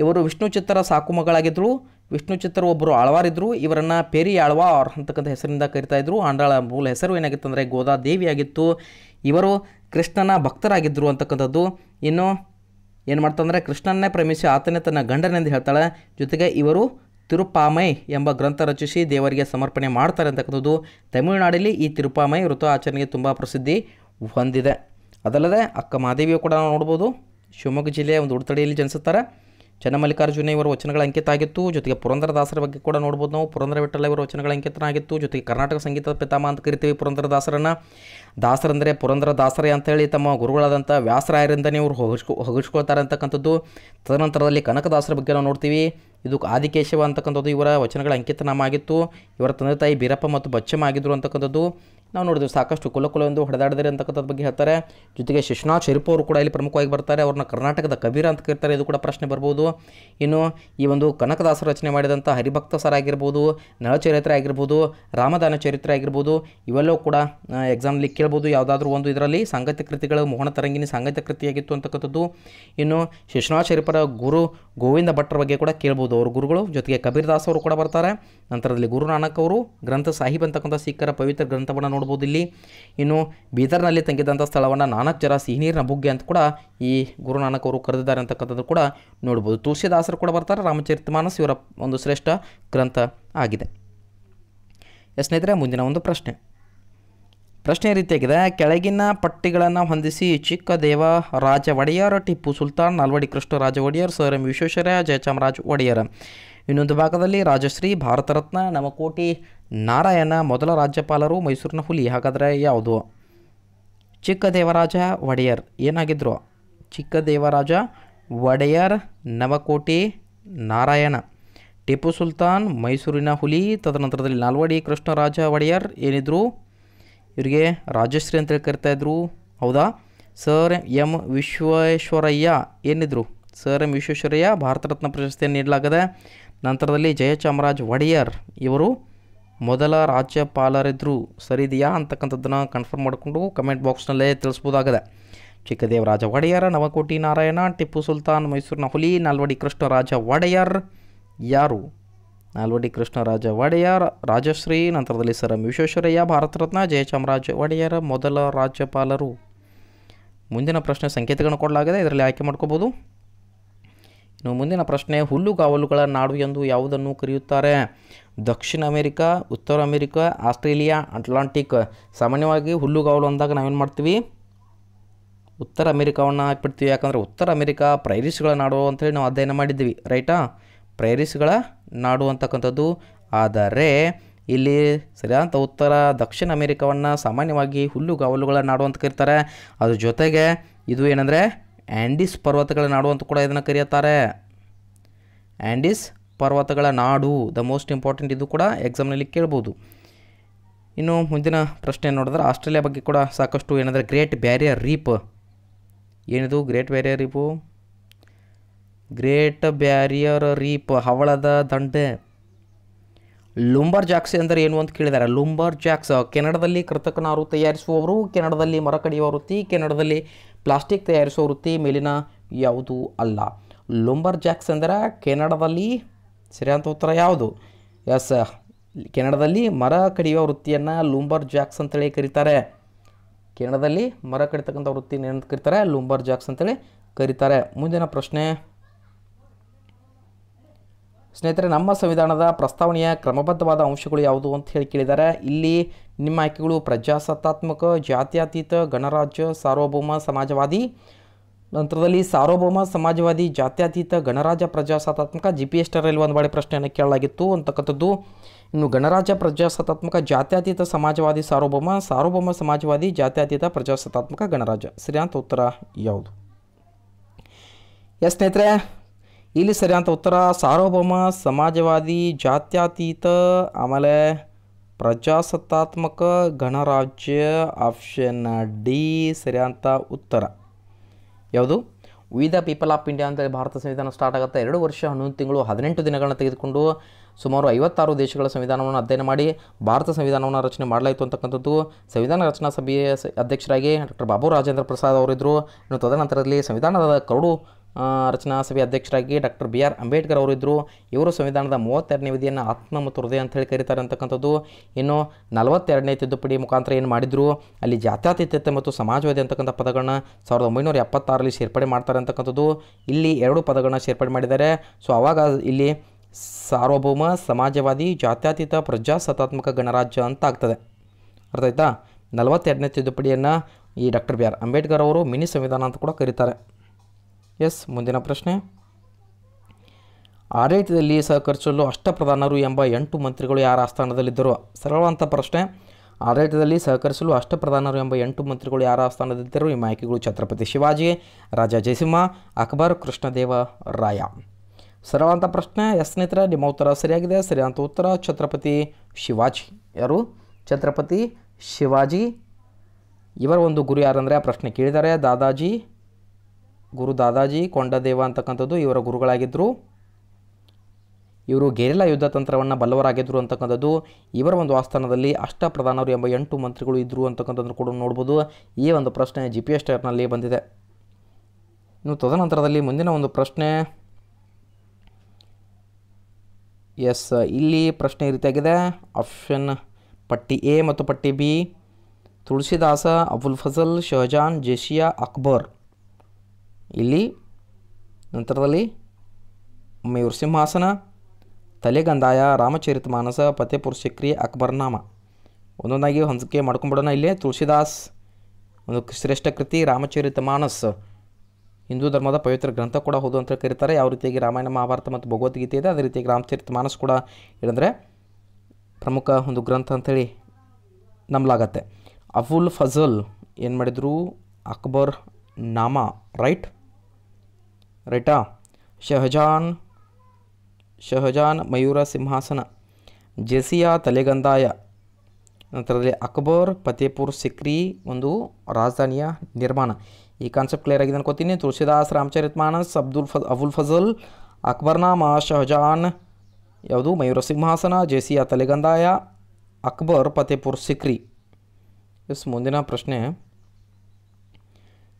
ಇವರು ವಿಷ್ಣು ಚಿತ್ತರ ಸಾಕು ಮಗಳಾಗಿದ್ದರು ವಿಷ್ಣು ಚಿತ್ತರ ಒಬ್ಬರು ಆಳ್ವಾರಿದ್ದರು ಇವರನ್ನು ಪೇರಿ ಆಳ್ವಾರ್ ಅಂತಕ್ಕಂಥ ಹೆಸರಿಂದ ಕರಿತಾ ಇದ್ರು. ಆಂಡಾಳ ಮೂಲ ಹೆಸರು ಏನಾಗಿತ್ತು ಅಂದರೆ ಗೋದಾದೇವಿ ಆಗಿತ್ತು ಇವರು ಕೃಷ್ಣನ ಭಕ್ತರಾಗಿದ್ದರು ಅಂತಕ್ಕಂಥದ್ದು. ಇನ್ನು ಏನು ಮಾಡ್ತಂದರೆ ಕೃಷ್ಣನ್ನೇ ಪ್ರೇಮಿಸಿ ಆತನೇ ತನ್ನ ಗಂಡನೆಂದು ಹೇಳ್ತಾಳೆ. ಜೊತೆಗೆ ಇವರು ತಿರುಪಾಮೈ ಎಂಬ ಗ್ರಂಥ ರಚಿಸಿ ದೇವರಿಗೆ ಸಮರ್ಪಣೆ ಮಾಡ್ತಾರೆ ಅಂತಕ್ಕಂಥದ್ದು ತಮಿಳುನಾಡಲ್ಲಿ ಈ ತಿರುಪಾಮೈ ವೃತ ಆಚರಣೆಗೆ ತುಂಬ ಪ್ರಸಿದ್ಧಿ ಹೊಂದಿದೆ. ಅದಲ್ಲದೆ ಅಕ್ಕ ಮಹಾದೇವಿಯು ಕೂಡ ನಾವು ನೋಡ್ಬೋದು, ಶಿವಮೊಗ್ಗ ಜಿಲ್ಲೆಯ ಒಂದು ಉಡುತಡಿಯಲ್ಲಿ ಜನಿಸುತ್ತಾರೆ. ಚನ್ನಮಲ್ಲಿಕಾರ್ಜುನ ಇವರ ವಚನಗಳ ಅಂಕಿತ ಆಗಿತ್ತು ಜೊತೆಗೆ ಪುರಂದರದಾಸರ ಬಗ್ಗೆ ಕೂಡ ನೋಡ್ಬೋದು ನಾವು. ಪುರಂದರ ವಿಠಲ ಇವರ ವಚನಗಳ ಅಂಕಿತನಾಗಿತ್ತು, ಜೊತೆಗೆ ಕರ್ನಾಟಕ ಸಂಗೀತದ ಪಿತಾಮ ಅಂತ ಕರಿತೀವಿ ಪುರಂದರದಾಸರನ್ನು ದಾಸರಂದರೆ ಪುರಂದರ ದಾಸರೇ ಅಂತೇಳಿ ತಮ್ಮ ಗುರುಗಳಾದಂಥ ವ್ಯಾಸರಾಯರಿಂದನೇ ಇವರು ಹೊಗಿಸ್ಕೊ ಹೊಗಿಸ್ಕೊಳ್ತಾರೆ ಅಂತಕ್ಕಂಥದ್ದು. ತದನಂತರದಲ್ಲಿ ಕನಕದಾಸರ ಬಗ್ಗೆ ನಾವು ನೋಡ್ತೀವಿ. ಇದು ಆದಿಕೇಶವ ಅಂತಕ್ಕಂಥದ್ದು, ಇವರ ವಚನಗಳ ಅಂಕಿತನಾಮ ಆಗಿತ್ತು ಇವರ ತಂದೆ ತಾಯಿ ಬೀರಪ್ಪ ಮತ್ತು ಬಚ್ಚಮ್ಮ ಆಗಿದ್ದರು ಅಂತಕ್ಕಂಥದ್ದು. ನಾವು ನೋಡಿದ್ವಿ ಸಾಕಷ್ಟು ಕುಲ ಕುಲ ಎಂದು ಹೊಡೆದಾಡಿದರೆ ಅಂತಕ್ಕಂಥದ್ದು ಬಗ್ಗೆ ಹೇಳ್ತಾರೆ. ಜೊತೆಗೆ ಶಿಶುನಾಥ್ ಶರೀಫ್ ಅವರು ಕೂಡ ಇಲ್ಲಿ ಪ್ರಮುಖವಾಗಿ ಬರ್ತಾರೆ. ಅವ್ರನ್ನ ಕರ್ನಾಟಕದ ಕಬೀರ ಅಂತ ಕರೀತಾರೆ. ಇದು ಕೂಡ ಪ್ರಶ್ನೆ ಬರ್ಬೋದು. ಇನ್ನು ಈ ಒಂದು ಕನಕದಾಸ ರಚನೆ ಮಾಡಿದಂಥ ಹರಿಭಕ್ತ ಸರ ಆಗಿರ್ಬೋದು, ನಳಚರಿತ್ರೆ ಆಗಿರ್ಬೋದು, ರಾಮದಾನ ಚರಿತ್ರೆ ಆಗಿರ್ಬೋದು, ಇವೆಲ್ಲವೂ ಕೂಡ ಎಕ್ಸಾಮ್ಲಿ ಕೇಳ್ಬೋದು. ಯಾವುದಾದ್ರೂ ಒಂದು ಇದರಲ್ಲಿ ಸಾಂಗತ್ಯ ಕೃತಿಗಳು, ಮೋಹನ ತರಂಗಿನಿ ಸಾಂಗತ್ಯ ಕೃತಿಯಾಗಿತ್ತು ಅಂತಕ್ಕಂಥದ್ದು. ಇನ್ನು ಶಿಶುನಾಥ್ ಶರೀಫರ ಗುರು ಗೋವಿಂದ ಭಟ್ರ ಬಗ್ಗೆ ಕೂಡ ಕೇಳ್ಬೋದು. ಅವ್ರ ಗುರುಗಳು. ಜೊತೆಗೆ ಕಬೀರ್ ದಾಸ್ ಅವರು ಕೂಡ ಬರ್ತಾರೆ. ನಂತರದಲ್ಲಿ ಗುರುನಾನಕ್ ಅವರು. ಗ್ರಂಥ ಸಾಹಿಬ್ ಅಂತಕ್ಕಂಥ ಸಿಖ್ಖರ ಪವಿತ್ರ ಗ್ರಂಥವನ್ನು ನೋಡ್ಬೋದು ಇಲ್ಲಿ. ಇನ್ನು ಬೀದರ್ನಲ್ಲಿ ತಂಗಿದಂಥ ಸ್ಥಳವನ್ನು ನಾನಕ್ ಜರ ಸಿಹಿನೀರಿನ ಬುಗ್ಗೆ ಅಂತ ಕೂಡ ಈ ಗುರುನಾನಕ್ ಅವರು ಕರೆದಿದ್ದಾರೆ ಅಂತಕ್ಕಂಥದ್ದು ಕೂಡ ನೋಡ್ಬೋದು. ತುಳಸಿದಾಸರು ಕೂಡ ಬರ್ತಾರೆ. ರಾಮಚರಿತಮಾನಸ್ ಇವರ ಒಂದು ಶ್ರೇಷ್ಠ ಗ್ರಂಥ ಆಗಿದೆ. ಸ್ನೇಹಿತರೆ, ಮುಂದಿನ ಒಂದು ಪ್ರಶ್ನೆ. ಪ್ರಶ್ನೆ ರೀತಿಯಾಗಿದೆ? ಕೆಳಗಿನ ಪಟ್ಟಿಗಳನ್ನು ಹೊಂದಿಸಿ ಚಿಕ್ಕ ದೇವ ರಾಜ ಒಡೆಯರ್, ಟಿಪ್ಪು ಸುಲ್ತಾನ್, ನಾಲ್ವಡಿ ಕೃಷ್ಣರಾಜ ಒಡೆಯರ್, ಸರ್ ಎಂ ವಿಶ್ವೇಶ್ವರಯ್ಯ, ಜಯಚಾಮರಾಜ ಒಡೆಯರ್. ಇನ್ನೊಂದು ಭಾಗದಲ್ಲಿ ರಾಜಶ್ರೀ, ಭಾರತ ರತ್ನ ನವಕೋಟಿ ನಾರಾಯಣ, ಮೊದಲ ರಾಜ್ಯಪಾಲರು, ಮೈಸೂರಿನ ಹುಲಿ. ಹಾಗಾದರೆ ಯಾವುದು? ಚಿಕ್ಕ ದೇವರಾಜ ಒಡೆಯರ್. ಏನಾಗಿದ್ರು? ಚಿಕ್ಕ ದೇವರಾಜ ಒಡೆಯರ್ ನವಕೋಟಿ ನಾರಾಯಣ. ಟಿಪ್ಪು ಸುಲ್ತಾನ್, ಮೈಸೂರಿನ ಹುಲಿ. ತದನಂತರದಲ್ಲಿ ನಾಲ್ವಡಿ ಕೃಷ್ಣರಾಜ ಒಡೆಯರ್. ಏನಿದ್ರು? ಇವರಿಗೆ ರಾಜಶ್ರೀ ಅಂತೇಳಿ ಇದ್ದರು ಹೌದಾ? ಸರ್ ಎಂ ವಿಶ್ವೇಶ್ವರಯ್ಯ ಏನಿದ್ರು? ಸರ್ ಎಂ ವಿಶ್ವೇಶ್ವರಯ್ಯ ಭಾರತ ರತ್ನ ಪ್ರಶಸ್ತಿಯನ್ನು ನೀಡಲಾಗಿದೆ ನಂತರದಲ್ಲಿ ಜಯಚಾಮರಾಜ್ ಒಡೆಯರ್ ಇವರು ಮೊದಲ ರಾಜ್ಯಪಾಲರಿದ್ದರು ಸರಿದೆಯಾ ಅಂತಕ್ಕಂಥದ್ದನ್ನು ಕನ್ಫರ್ಮ್ ಮಾಡಿಕೊಂಡು ಕಮೆಂಟ್ ಬಾಕ್ಸ್ನಲ್ಲೇ ತಿಳಿಸ್ಬೋದಾಗಿದೆ. ಚಿಕ್ಕದೇವರಾಜ ಒಡೆಯರ್, ನವಕೋಟಿ ನಾರಾಯಣ, ಟಿಪ್ಪು ಸುಲ್ತಾನ್ ಮೈಸೂರಿನ ಹುಲಿ, ನಾಲ್ವಡಿ ಕೃಷ್ಣರಾಜ ಒಡೆಯರ್ ಯಾರು? ನಾಲ್ವಡಿ ಕೃಷ್ಣರಾಜ ಒಡೆಯರ್, ರಾಜಶ್ರೀ, ನಂತರದಲ್ಲಿ ಸರ್ ಎಂ ವಿಶ್ವೇಶ್ವರಯ್ಯ ಭಾರತ ರತ್ನ ಜಯಚಾಮರಾಜ ಒಡೆಯರ್, ಮೊದಲ ರಾಜ್ಯಪಾಲರು. ಮುಂದಿನ ಪ್ರಶ್ನೆ ಸಂಕೇತಗಳನ್ನು ಕೊಡಲಾಗಿದೆ, ಇದರಲ್ಲಿ ಆಯ್ಕೆ ಮಾಡ್ಕೋಬೋದು. ಇನ್ನು ಮುಂದಿನ ಪ್ರಶ್ನೆ, ಹುಲ್ಲುಗಾವಲುಗಳ ನಾಡು ಎಂದು ಯಾವುದನ್ನು ಕರೆಯುತ್ತಾರೆ? ದಕ್ಷಿಣ ಅಮೆರಿಕ, ಉತ್ತರ ಅಮೆರಿಕ, ಆಸ್ಟ್ರೇಲಿಯಾ, ಅಟ್ಲಾಂಟಿಕ್. ಸಾಮಾನ್ಯವಾಗಿ ಹುಲ್ಲುಗಾವಲು ಅಂದಾಗ ನಾವೇನು ಮಾಡ್ತೀವಿ? ಉತ್ತರ ಅಮೆರಿಕವನ್ನು ಹಾಕ್ಬಿಡ್ತೀವಿ. ಯಾಕಂದರೆ ಉತ್ತರ ಅಮೆರಿಕ ಪ್ರೈರಿಸ್ಗಳ ನಾಡು ಅಂತೇಳಿ ನಾವು ಅಧ್ಯಯನ ಮಾಡಿದ್ದೀವಿ, ರೈಟಾ? ಪ್ರೈರಿಸ್ಗಳ ನಾಡು ಅಂತಕ್ಕಂಥದ್ದು ಆದರೆ ಇಲ್ಲಿ ಸರಿಯಾದ ಉತ್ತರ, ದಕ್ಷಿಣ ಅಮೆರಿಕವನ್ನು ಸಾಮಾನ್ಯವಾಗಿ ಹುಲ್ಲುಗಾವಲುಗಳ ನಾಡು ಅಂತ ಕರೀತಾರೆ. ಅದ್ರ ಜೊತೆಗೆ ಇದು ಏನಂದರೆ ಆ್ಯಂಡಿಸ್ ಪರ್ವತಗಳ ನಾಡು ಅಂತ ಕೂಡ ಇದನ್ನು ಕರೆಯುತ್ತಾರೆ. ಆ್ಯಂಡಿಸ್ ಪರ್ವತಗಳ ನಾಡು ದ ಮೋಸ್ಟ್ ಇಂಪಾರ್ಟೆಂಟ್ ಇದು ಕೂಡ ಎಕ್ಸಾಮ್ನಲ್ಲಿ ಕೇಳ್ಬೋದು. ಇನ್ನು ಮುಂದಿನ ಪ್ರಶ್ನೆ ನೋಡಿದ್ರೆ ಆಸ್ಟ್ರೇಲಿಯಾ ಬಗ್ಗೆ ಕೂಡ ಸಾಕಷ್ಟು ಏನಂದರೆ ಗ್ರೇಟ್ ಬ್ಯಾರಿಯರ್ ರೀಪ್ ಏನಿದು great barrier reef great barrier reef, ಹವಳದ ದಂಡೆ. ಲುಂಬರ್ ಜಾಕ್ಸ್ ಅಂದರೆ ಏನು ಅಂತ ಕೇಳಿದ್ದಾರೆ ಲುಂಬರ್ ಜಾಕ್ಸ್, ಕೆನಡಾದಲ್ಲಿ ಕೃತಕ ನಾರು ತಯಾರಿಸುವವರು, ಕೆನಡಾದಲ್ಲಿ ಮರ ಕಡಿಯುವ ವೃತ್ತಿ ಕೆನಡಾದಲ್ಲಿ ಪ್ಲಾಸ್ಟಿಕ್ ತಯಾರಿಸುವ ವೃತ್ತಿ ಮೇಲಿನ ಯಾವುದು ಅಲ್ಲ. ಲುಂಬರ್ ಜಾಕ್ಸ್ ಅಂದರೆ ಕೆನಡಾದಲ್ಲಿ ಸರಿಯಾದ ಉತ್ತರ ಯಾವುದು? ಎಸ್, ಕೆನಡಾದಲ್ಲಿ ಮರ ಕಡಿಯುವ ವೃತ್ತಿಯನ್ನು ಲುಂಬರ್ ಜಾಕ್ಸ್ ಅಂತೇಳಿ ಕರೀತಾರೆ. ಕೆನಡಾದಲ್ಲಿ ಮರ ಕಡಿತಕ್ಕಂಥ ವೃತ್ತಿನ ಏನಂತ ಕರೀತಾರೆ? ಲುಂಬರ್ ಜಾಕ್ಸ್ ಅಂತೇಳಿ ಕರೀತಾರೆ. ಮುಂದಿನ ಪ್ರಶ್ನೆ. ಸ್ನೇಹಿತರೆ, ನಮ್ಮ ಸಂವಿಧಾನದ ಪ್ರಸ್ತಾವನೆಯ ಕ್ರಮಬದ್ಧವಾದ ಅಂಶಗಳು ಯಾವುದು ಅಂತ ಹೇಳಿ ಕೇಳಿದ್ದಾರೆ ಇಲ್ಲಿ ನಿಮ್ಮ ಆಯ್ಕೆಗಳು ಪ್ರಜಾಸತ್ತಾತ್ಮಕ, ಜಾತ್ಯತೀತ, ಗಣರಾಜ್ಯ, ಸಾರ್ವಭೌಮ, ಸಮಾಜವಾದಿ. ನಂತರದಲ್ಲಿ ಸಾರ್ವಭೌಮ, ಸಮಾಜವಾದಿ, ಜಾತ್ಯತೀತ, ಗಣರಾಜ್ಯ, ಪ್ರಜಾಸತ್ತಾತ್ಮಕ ಜಿ ಪಿ ಎಸ್ ಟರಲ್ಲಿ ಒಂದು ಬಾರಿ ಪ್ರಶ್ನೆಯನ್ನು ಕೇಳಲಾಗಿತ್ತು ಅಂತಕ್ಕಂಥದ್ದು. ಇನ್ನು ಗಣರಾಜ್ಯ, ಪ್ರಜಾಸತ್ತಾತ್ಮಕ, ಜಾತ್ಯತೀತ, ಸಮಾಜವಾದಿ, ಸಾರ್ವಭೌಮ ಸಾರ್ವಭೌಮ, ಸಮಾಜವಾದಿ, ಜಾತ್ಯತೀತ, ಪ್ರಜಾಸತ್ತಾತ್ಮಕ, ಗಣರಾಜ್ಯ. ಸರಿಯಾದ ಉತ್ತರ ಯಾವುದು? ಎಸ್ ಸ್ನೇಹಿತರೆ ಇಲ್ಲಿ ಸರಿಯಾದ ಉತ್ತರ. ಸಾರ್ವಭೌಮ, ಸಮಾಜವಾದಿ, ಜಾತ್ಯತೀತ, ಆಮೇಲೆ ಪ್ರಜಾಸತ್ತಾತ್ಮಕ ಗಣರಾಜ್ಯ ಆಪ್ಷನ್ ಡಿ ಸರಿಯಂತ ಉತ್ತರ. ಯಾವುದು? We the people of India ಅಂತೇಳಿ ಭಾರತ ಸಂವಿಧಾನ ಸ್ಟಾರ್ಟ್ ಆಗುತ್ತೆ. ಎರಡು ವರ್ಷ, ಹನ್ನೊಂದು ತಿಂಗಳು, ಹದಿನೆಂಟು ದಿನಗಳನ್ನು ತೆಗೆದುಕೊಂಡು ಸುಮಾರು ಐವತ್ತಾರು ದೇಶಗಳ ಸಂವಿಧಾನವನ್ನು ಅಧ್ಯಯನ ಮಾಡಿ ಭಾರತ ಸಂವಿಧಾನವನ್ನು ರಚನೆ ಮಾಡಲಾಯಿತು ಅಂತಕ್ಕಂಥದ್ದು. ಸಂವಿಧಾನ ರಚನಾ ಸಭೆಯ ಅಧ್ಯಕ್ಷರಾಗಿ ಡಾಕ್ಟರ್ ಬಾಬು ರಾಜೇಂದ್ರ ಪ್ರಸಾದ್ ಅವರಿದ್ದರು ಇನ್ನು ತದನಂತರದಲ್ಲಿ ಸಂವಿಧಾನದ ಕರಡು ರಚನಾ ಸಭೆ ಅಧ್ಯಕ್ಷರಾಗಿ ಡಾಕ್ಟರ್ ಬಿ ಆರ್ ಅಂಬೇಡ್ಕರ್ ಅವರಿದ್ದರು. ಇವರು ಸಂವಿಧಾನದ ಮೂವತ್ತೆರಡನೇ ವಿಧಿಯನ್ನು ಆತ್ಮ ಮತ್ತು ಹೃದಯ ಅಂತ ಹೇಳಿ ಕರೀತಾರೆ ಅಂತಕ್ಕಂಥದ್ದು. ಇನ್ನು ನಲವತ್ತೆರಡನೇ ತಿದ್ದುಪಡಿ ಮುಖಾಂತರ ಏನು ಮಾಡಿದ್ರು? ಅಲ್ಲಿ ಜಾತ್ಯಾತೀತತೆ ಮತ್ತು ಸಮಾಜವಾದಿ ಅಂತಕ್ಕಂಥ ಪದಗಳನ್ನ ಸಾವಿರದ ಒಂಬೈನೂರ ಎಪ್ಪತ್ತಾರಲ್ಲಿ ಸೇರ್ಪಡೆ ಮಾಡ್ತಾರೆ ಅಂತಕ್ಕಂಥದ್ದು. ಇಲ್ಲಿ ಎರಡು ಪದಗಳನ್ನ ಸೇರ್ಪಡೆ ಮಾಡಿದ್ದಾರೆ. ಸೊ ಆವಾಗ ಇಲ್ಲಿ ಸಾರ್ವಭೌಮ, ಸಮಾಜವಾದಿ, ಜಾತ್ಯಾತೀತ, ಪ್ರಜಾಸತ್ತಾತ್ಮಕ ಗಣರಾಜ್ಯ ಅಂತ ಆಗ್ತದೆ. ಅರ್ಥ ಆಯ್ತಾ? ನಲವತ್ತೆರಡನೇ ತಿದ್ದುಪಡಿಯನ್ನು ಈ ಡಾಕ್ಟರ್ ಬಿ ಆರ್ ಅಂಬೇಡ್ಕರ್ ಅವರು ಮಿನಿ ಸಂವಿಧಾನ ಅಂತ ಕೂಡ ಕರೀತಾರೆ. ಎಸ್, ಮುಂದಿನ ಪ್ರಶ್ನೆ. ಆಡಳಿತದಲ್ಲಿ ಸಹಕರಿಸಲು ಅಷ್ಟಪ್ರಧಾನರು ಎಂಬ ಎಂಟು ಮಂತ್ರಿಗಳು ಯಾರ ಆಸ್ಥಾನದಲ್ಲಿದ್ದರು? ಸರಳವಂತ ಪ್ರಶ್ನೆ. ಆಡಳಿತದಲ್ಲಿ ಸಹಕರಿಸಲು ಅಷ್ಟಪ್ರಧಾನರು ಎಂಬ ಎಂಟು ಮಂತ್ರಿಗಳು ಯಾರ ಆಸ್ಥಾನದಲ್ಲಿದ್ದರು? ಈ ಮಾಹಿತಿಗಳು ಛತ್ರಪತಿ ಶಿವಾಜಿ, ರಾಜ ಜಯಸಿಂಹ, ಅಕ್ಬರ್ ಕೃಷ್ಣದೇವ ರಾಯ. ಸರಳವಂತ ಪ್ರಶ್ನೆ. ಎಸ್, ಸ್ನೇಹಿತರೆ, ನಿಮ್ಮ ಉತ್ತರ ಸರಿಯಾಗಿದೆ. ಸರಿಯಾದ ಉತ್ತರ ಛತ್ರಪತಿ ಶಿವಾಜಿ ಯಾರು? ಛತ್ರಪತಿ ಶಿವಾಜಿ. ಇವರ ಒಂದು ಗುರು ಯಾರಂದರೆ ಆ ಪ್ರಶ್ನೆ ಕೇಳಿದ್ದಾರೆ. ದಾದಾಜಿ ಗುರು ದಾದಾಜಿ, ಕೊಂಡದೇವ ಅಂತಕ್ಕಂಥದ್ದು ಇವರ ಗುರುಗಳಾಗಿದ್ದರು ಇವರು ಗೆರಿಲಾ ಯುದ್ಧ ತಂತ್ರವನ್ನು ಬಲ್ಲವರಾಗಿದ್ದರು ಅಂತಕ್ಕಂಥದ್ದು. ಇವರ ಒಂದು ಆಸ್ಥಾನದಲ್ಲಿ ಅಷ್ಟಪ್ರಧಾನರು ಎಂಬ ಎಂಟು ಮಂತ್ರಿಗಳು ಇದ್ದರು ಅಂತಕ್ಕಂಥದ್ದನ್ನು ಕೂಡ ನೋಡ್ಬೋದು. ಈ ಒಂದು ಪ್ರಶ್ನೆ ಜಿ ಪಿ ಎಸ್ ಟೈರ್ನಲ್ಲಿ ಬಂದಿದೆ. ಇನ್ನು ತದನಂತರದಲ್ಲಿ ಮುಂದಿನ ಒಂದು ಪ್ರಶ್ನೆ. ಎಸ್, ಇಲ್ಲಿ ಪ್ರಶ್ನೆ ಈ ರೀತಿಯಾಗಿದೆ. ಆಪ್ಷನ್ ಪಟ್ಟಿ ಎ ಮತ್ತು ಪಟ್ಟಿ ಬಿ. ತುಳಸಿದಾಸ, ಅಬುಲ್ ಫಜಲ್ ಶಹಜಾನ್, ಜೇಶಿಯಾ, ಅಕ್ಬರ್. ಇಲ್ಲಿ ನಂತರದಲ್ಲಿ ಮಯೂರ್ ಸಿಂಹಾಸನ ತಲೆಗಂದಾಯ, ರಾಮಚರಿತ ಮಾನಸ ಫತೇಪುರ್ ಸಿಕ್ರಿ ಅಕ್ಬರ್ನಾಮ. ಒಂದೊಂದಾಗಿ ಹೊಂದಿಕೆ ಮಾಡ್ಕೊಂಬಿಡೋಣ ಇಲ್ಲಿ. ತುಳಸಿದಾಸ್, ಒಂದು ಶ್ರೇಷ್ಠ ಕೃತಿ, ರಾಮಚರಿತ ಮಾನಸ್. ಹಿಂದೂ ಧರ್ಮದ ಪವಿತ್ರ ಗ್ರಂಥ ಕೂಡ ಹೌದು ಅಂತ ಕರೀತಾರೆ. ಯಾವ ರೀತಿಯಾಗಿ ರಾಮಾಯಣ, ಮಹಾಭಾರತ ಮತ್ತು ಭಗವದ್ಗೀತೆ ಇದೆ, ಅದೇ ರೀತಿಯಾಗಿ ರಾಮಚರಿತ ಮಾನಸ್ ಕೂಡ ಏನಂದರೆ ಪ್ರಮುಖ ಒಂದು ಗ್ರಂಥ ಅಂಥೇಳಿ ನಂಬಲಾಗತ್ತೆ ಅಬುಲ್ ಫಜಲ್ ಏನು ಮಾಡಿದರು? ಅಕ್ಬರ್ ನಾಮ ರೈಟ್? ರೈಟಾ, ಶಹಜಾನ್ ಶಹಜಾನ್ ಮಯೂರ ಸಿಂಹಾಸನ, ಜೆಸಿಯಾ ತಲೆಗಂದಾಯ, ನಂತರದಲ್ಲಿ ಅಕ್ಬರ್, ಫತೇಪುರ್ ಸಿಕ್ರಿ, ಒಂದು ರಾಜಧಾನಿಯ ನಿರ್ಮಾಣ. ಈ ಕಾನ್ಸೆಪ್ಟ್ ಕ್ಲಿಯರ್ ಆಗಿದೆ ಅನ್ಕೋತೀನಿ. ತುಳಸಿದಾಸ್ ರಾಮಚರಿತ್ ಮಾನಸ್ ಅಬ್ದುಲ್ ಫಜ್ ಅಬುಲ್ ಫಜಲ್ ಅಕ್ಬರ್ನಾಮ ಶಹಜಾನ್, ಯಾವುದು? ಮಯೂರ ಸಿಂಹಾಸನ, ಜೆಸಿಯಾ ತಲೆಗಂದಾಯ, ಅಕ್ಬರ್, ಫತೇಪುರ್ ಸಿಕ್ರಿ. ಎಸ್, ಮುಂದಿನ ಪ್ರಶ್ನೆ.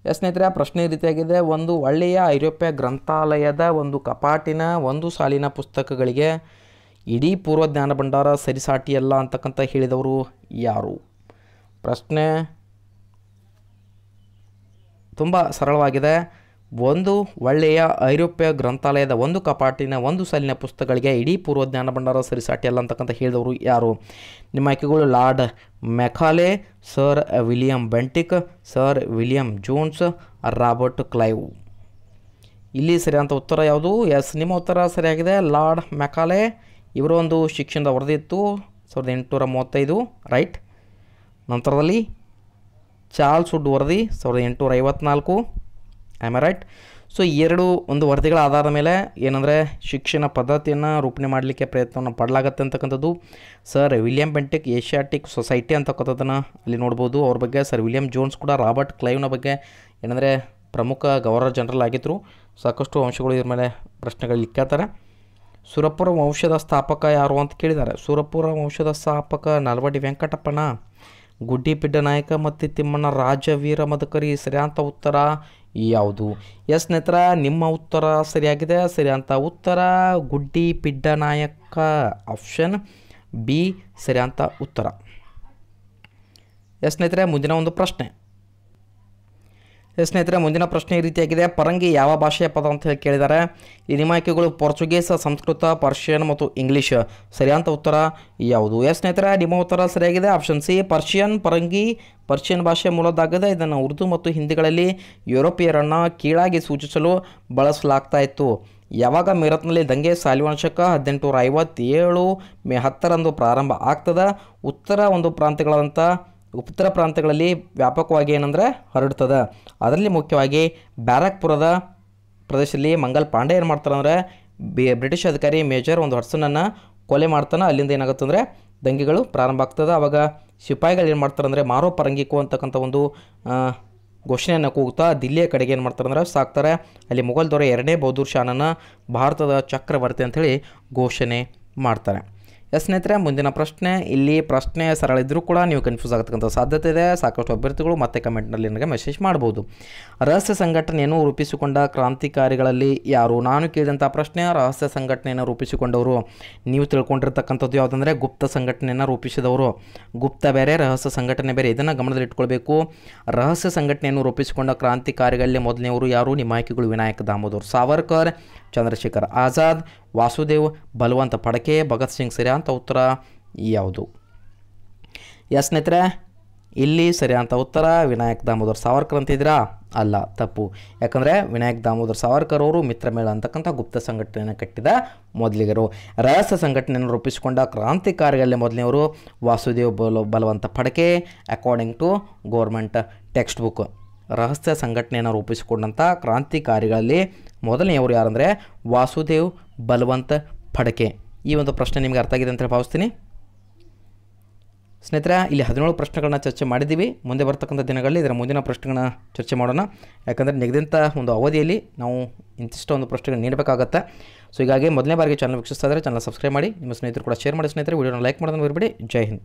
ಎಸ್ ಸ್ನೇಹಿತರೆ, ಪ್ರಶ್ನೆ ರೀತಿಯಾಗಿದೆ. ಒಂದು ಒಳ್ಳೆಯ ಐರೋಪ್ಯ ಗ್ರಂಥಾಲಯದ ಒಂದು ಕಪಾಟಿನ, ಒಂದು ಸಾಲಿನ ಪುಸ್ತಕಗಳಿಗೆ ಇಡೀ ಪೂರ್ವ ಜ್ಞಾನ ಭಂಡಾರ ಸರಿಸಾಟಿಯಲ್ಲ ಅಂತಕ್ಕಂಥ ಹೇಳಿದವರು ಯಾರು? ಪ್ರಶ್ನೆ ತುಂಬ ಸರಳವಾಗಿದೆ. ಒಂದು ಒಳ್ಳೆಯ ಐರೋಪ್ಯ ಗ್ರಂಥಾಲಯದ ಒಂದು ಕಪಾಟಿನ ಒಂದು ಸಾಲಿನ ಪುಸ್ತಕಗಳಿಗೆ ಇಡೀ ಪೂರ್ವ ಜ್ಞಾನ ಭಂಡಾರ ಸರಿಸಾಟಿಯಲ್ಲ ಅಂತಕ್ಕಂಥ ಹೇಳಿದವರು ಯಾರು? ನಿಮ್ಮ ಆಯ್ಕೆಗಳು Lord Macaulay Sir William Bentinck, Sir William Jones, Robert Clive. ಇಲ್ಲಿ ಸರಿಯಾದ ಉತ್ತರ ಯಾವುದು? ಎಸ್, ನಿಮ್ಮ ಉತ್ತರ ಸರಿಯಾಗಿದೆ. ಲಾರ್ಡ್ ಮೆಕಾಲೆ ಇವರ ಒಂದು ಶಿಕ್ಷಣದ ವರದಿ ಇತ್ತು ಸಾವಿರದ ಎಂಟುನೂರ ಮೂವತ್ತೈದು, ರೈಟ್? ನಂತರದಲ್ಲಿ ಚಾರ್ಲ್ಸ್ ವುಡ್ ವರದಿ, ಸಾವಿರದ ಎಂಟುನೂರ ಐವತ್ನಾಲ್ಕು ಆಮ್ ರೈಟ್ ಸೊ ಈ ಎರಡು ಒಂದು ವರದಿಗಳ ಆಧಾರದ ಮೇಲೆ ಏನಂದರೆ ಶಿಕ್ಷಣ ಪದ್ಧತಿಯನ್ನು ರೂಪಣೆ ಮಾಡಲಿಕ್ಕೆ ಪ್ರಯತ್ನವನ್ನು ಪಡಲಾಗತ್ತೆ ಅಂತಕ್ಕಂಥದ್ದು. Sir William Bentinck Asiatic Society ಅಂತಕ್ಕಂಥದ್ದನ್ನು ಅಲ್ಲಿ ನೋಡ್ಬೋದು. ಅವ್ರ ಬಗ್ಗೆ ಸರ್ ವಿಲಿಯಂ ಜೋನ್ಸ್ ಕೂಡ ರಾಬರ್ಟ್ ಕ್ಲೈವ್ನ ಬಗ್ಗೆ ಏನಂದರೆ ಪ್ರಮುಖ ಗವರ್ನರ್ ಜನರಲ್ ಆಗಿದ್ದರು ಸಾಕಷ್ಟು ಅಂಶಗಳು ಇದ್ರ ಮೇಲೆ ಪ್ರಶ್ನೆಗಳು ಕೇಳ್ತಾರೆ. ಸುರಪುರ ವಂಶದ ಸ್ಥಾಪಕ ಯಾರು ಅಂತ ಕೇಳಿದ್ದಾರೆ. ಸುರಪುರ ವಂಶದ ಸ್ಥಾಪಕ ನಲ್ವಡಿ ವೆಂಕಟಪ್ಪನ. ಗುಡ್ಡಿಪಿಡ್ಡ ನಾಯಕ ಮತ್ತು ತಿಮ್ಮಣ್ಣ ರಾಜವೀರ ಮದಕರಿ ಸರಿಯಾದ ಉತ್ತರ ಯಾವುದು? ಎಸ್ ಸ್ನೇಹಿತರ, ನಿಮ್ಮ ಉತ್ತರ ಸರಿಯಾಗಿದೆ. ಸರಿ ಅಂತ ಉತ್ತರ. ಗುಡ್ಡಿ ಪಿಡ್ಡ ನಾಯಕ ಆಪ್ಷನ್ ಬಿ ಸರಿ ಅಂತ ಉತ್ತರ. ಎಸ್ ಸ್ನೇಹಿತರೆ, ಮುಂದಿನ ಒಂದು ಪ್ರಶ್ನೆ. ಸ್ನೇಹಿತರೆ, ಮುಂದಿನ ಪ್ರಶ್ನೆ ಈ ರೀತಿಯಾಗಿದೆ. ಪರಂಗಿ ಯಾವ ಭಾಷೆಯ ಪದ ಅಂತ ಹೇಳಿ ಕೇಳಿದ್ದಾರೆ. ಈ ನಿಮ್ಮ ಆಯ್ಕೆಗಳು ಪೋರ್ಚುಗೀಸ್, ಸಂಸ್ಕೃತ, ಪರ್ಷಿಯನ್ ಮತ್ತು ಇಂಗ್ಲೀಷ್. ಸರಿಯಾದ ಉತ್ತರ ಯಾವುದು? ಎಸ್ ಸ್ನೇಹಿತರೆ, ನಿಮ್ಮ ಉತ್ತರ ಸರಿಯಾಗಿದೆ. Option C, Persian. ಪರಂಗಿ ಪರ್ಷಿಯನ್ ಭಾಷೆ ಮೂಲದಾಗಿದೆ ಇದನ್ನು ಉರ್ದು ಮತ್ತು ಹಿಂದಿಗಳಲ್ಲಿ ಯುರೋಪಿಯರನ್ನು ಕೀಳಾಗಿ ಸೂಚಿಸಲು ಬಳಸಲಾಗ್ತಾ ಇತ್ತು ಯಾವಾಗ ಮೀರತ್ನಲ್ಲಿ ದಂಗೆ ಸಾಲಿವಂಶಕ ಹದಿನೆಂಟುನೂರ ಐವತ್ತೇಳು ಮೇ ಹತ್ತರಂದು ಪ್ರಾರಂಭ ಆಗ್ತದ? ಉತ್ತರ ಒಂದು ಪ್ರಾಂತ್ಯಗಳಾದಂಥ ಉತ್ತರ ಪ್ರಾಂತ್ಯಗಳಲ್ಲಿ ವ್ಯಾಪಕವಾಗಿ ಏನಂದರೆ ಹರಡ್ತದೆ. ಅದರಲ್ಲಿ ಮುಖ್ಯವಾಗಿ ಬ್ಯಾರಕ್ಪುರದ ಪ್ರದೇಶದಲ್ಲಿ ಮಂಗಲ್ ಪಾಂಡೆ ಏನು ಮಾಡ್ತಾರೆ ಬಿ, ಬ್ರಿಟಿಷ್ ಅಧಿಕಾರಿ ಮೇಜರ್ ಒಂದು ಹಡ್ಸನನ್ನು ಕೊಲೆ ಮಾಡ್ತಾನೆ. ಅಲ್ಲಿಂದ ಏನಾಗುತ್ತೆ ಅಂದರೆ ದಂಗೆಗಳು ಪ್ರಾರಂಭ ಆಗ್ತದೆ. ಆವಾಗ ಸಿಪಾಯಿಗಳು ಏನು ಮಾಡ್ತಾರೆ ಅಂದರೆ ಮಾರೋ ಪರಂಗಿಕು ಅಂತಕ್ಕಂಥ ಒಂದು ಘೋಷಣೆಯನ್ನು ಕೂಗ್ತಾ ದಿಲ್ಲಿಯ ಕಡೆಗೆ ಏನು ಮಾಡ್ತಾರೆ ಅಂದ್ರೆ ಸಾಕ್ತಾರೆ. ಅಲ್ಲಿ ಮೊಘಲ್ ದೊರೆ ಎರಡನೇ ಬಹದ್ದೂರ್ ಶಾನನ್ನು ಭಾರತದ ಚಕ್ರವರ್ತಿ ಅಂಥೇಳಿ ಘೋಷಣೆ ಮಾಡ್ತಾರೆ. ಎಸ್ ಸ್ನೇಹಿತರೆ, ಮುಂದಿನ ಪ್ರಶ್ನೆ, ಇಲ್ಲಿ ಪ್ರಶ್ನೆ ಸರಳ ಇದ್ದರೂ ಕೂಡ ನೀವು ಕನ್ಫ್ಯೂಸ್ ಆಗತಕ್ಕಂಥ ಸಾಧ್ಯತೆ ಇದೆ, ಸಾಕಷ್ಟು ಅಭ್ಯರ್ಥಿಗಳು ಮತ್ತೆ ಕಮೆಂಟ್ನಲ್ಲಿ ನನಗೆ ಮೆಸೇಜ್ ಮಾಡ್ಬೋದು. ರಹಸ್ಯ ಸಂಘಟನೆಯನ್ನು ರೂಪಿಸಿಕೊಂಡ ಕ್ರಾಂತಿಕಾರಿಗಳಲ್ಲಿ ಯಾರು? ನಾನು ಕೇಳಿದಂಥ ಪ್ರಶ್ನೆ, ರಹಸ್ಯ ಸಂಘಟನೆಯನ್ನು ರೂಪಿಸಿಕೊಂಡವರು, ನೀವು ತಿಳ್ಕೊಂಡಿರ್ತಕ್ಕಂಥದ್ದು ಯಾವುದಂದರೆ ಗುಪ್ತ ಸಂಘಟನೆಯನ್ನು ರೂಪಿಸಿದವರು. ಗುಪ್ತ ಬೇರೆ, ರಹಸ್ಯ ಸಂಘಟನೆ ಬೇರೆ, ಇದನ್ನು ಗಮನದಲ್ಲಿಟ್ಕೊಳ್ಬೇಕು ರಹಸ್ಯ ಸಂಘಟನೆಯನ್ನು ರೂಪಿಸಿಕೊಂಡ ಕ್ರಾಂತಿಕಾರಿಗಳಲ್ಲಿ ಮೊದಲನೆಯವರು ಯಾರು? ನಿಮ್ಮ ಆಯ್ಕೆಗಳು ವಿನಾಯಕ ದಾಮೋದರ್ ಸಾವರ್ಕರ್, ಚಂದ್ರಶೇಖರ್ ಆಜಾದ್ ವಾಸುದೇವ್, ಬಲವಂತ ಪಡಕೆ, ಭಗತ್ ಸಿಂಗ್ ಸರಿಯಾದಂಥ ಉತ್ತರ ಯಾವುದು? ಎಸ್ ಸ್ನೇಹಿತರೆ, ಇಲ್ಲಿ ಸರಿಯಾದ ಉತ್ತರ ವಿನಾಯಕ್ ದಾಮೋದರ್ ಸಾವರ್ಕರ್ ಅಂತಿದ್ದೀರಾ? ಅಲ್ಲ, ತಪ್ಪು. ಯಾಕಂದರೆ ವಿನಾಯಕ್ ದಾಮೋದರ್ ಸಾವರ್ಕರ್ ಅವರು ಮಿತ್ರಮೇಳ ಅಂತಕ್ಕಂಥ ಗುಪ್ತ ಸಂಘಟನೆಯನ್ನು ಕಟ್ಟಿದ ಮೊದಲಿಗರು. ರಹಸ್ಯ ಸಂಘಟನೆಯನ್ನು ರೂಪಿಸಿಕೊಂಡ ಕ್ರಾಂತಿಕಾರಿಗಳಲ್ಲಿ ಮೊದಲನೆಯವರು ವಾಸುದೇವ್ ಬಲ, Balwant Phadke according to government text book ರಹಸ್ಯ ಸಂಘಟನೆಯನ್ನು ರೂಪಿಸಿಕೊಂಡಂಥ ಕ್ರಾಂತಿಕಾರಿಗಳಲ್ಲಿ ಮೊದಲನೆಯವರು ಯಾರಂದರೆ ವಾಸುದೇವ್ ಬಲವಂತ ಫಡಕೆ. ಈ ಒಂದು ಪ್ರಶ್ನೆ ನಿಮಗೆ ಅರ್ಥ ಆಗಿದೆ ಅಂತ ಹೇಳಿ ಭಾವಿಸ್ತೀನಿ. ಸ್ನೇಹಿತರೆ, ಇಲ್ಲಿ ಹದಿನೇಳು ಪ್ರಶ್ನೆಗಳನ್ನ ಚರ್ಚೆ ಮಾಡಿದ್ದೀವಿ. ಮುಂದೆ ಬರ್ತಕ್ಕಂಥ ದಿನಗಳಲ್ಲಿ ಇದರ ಮುಂದಿನ ಪ್ರಶ್ನೆಗಳನ್ನ ಚರ್ಚೆ ಮಾಡೋಣ. ಯಾಕಂದರೆ ನಿಗದಿತ ಒಂದು ಅವಧಿಯಲ್ಲಿ ನಾವು ಇಂತಿಷ್ಟು ಒಂದು ಪ್ರಶ್ನೆಗಳನ್ನ ನೀಡಬೇಕಾಗತ್ತೆ. ಸೊ ಹೀಗಾಗಿ ಮೊದಲನೇ ಬಾರಿಗೆ ಚಾನಲ್ ವೀಕ್ಷಿಸ್ತಾ ಇದ್ದರೆ ಚಾನಲ್ ಸಬ್ಸ್ಕ್ರೈಬ್ ಮಾಡಿ. ನಿಮ್ಮ ಸ್ನೇಹಿತರು ಕೂಡ ಶೇರ್ ಮಾಡಿ ಸ್ನೇಹಿತರೆ. ವಿಡಿಯೋನ ಲೈಕ್ ಮಾಡೋದನ್ನು ಬರಬೇಡಿ ಜೈ ಹಿಂದ್.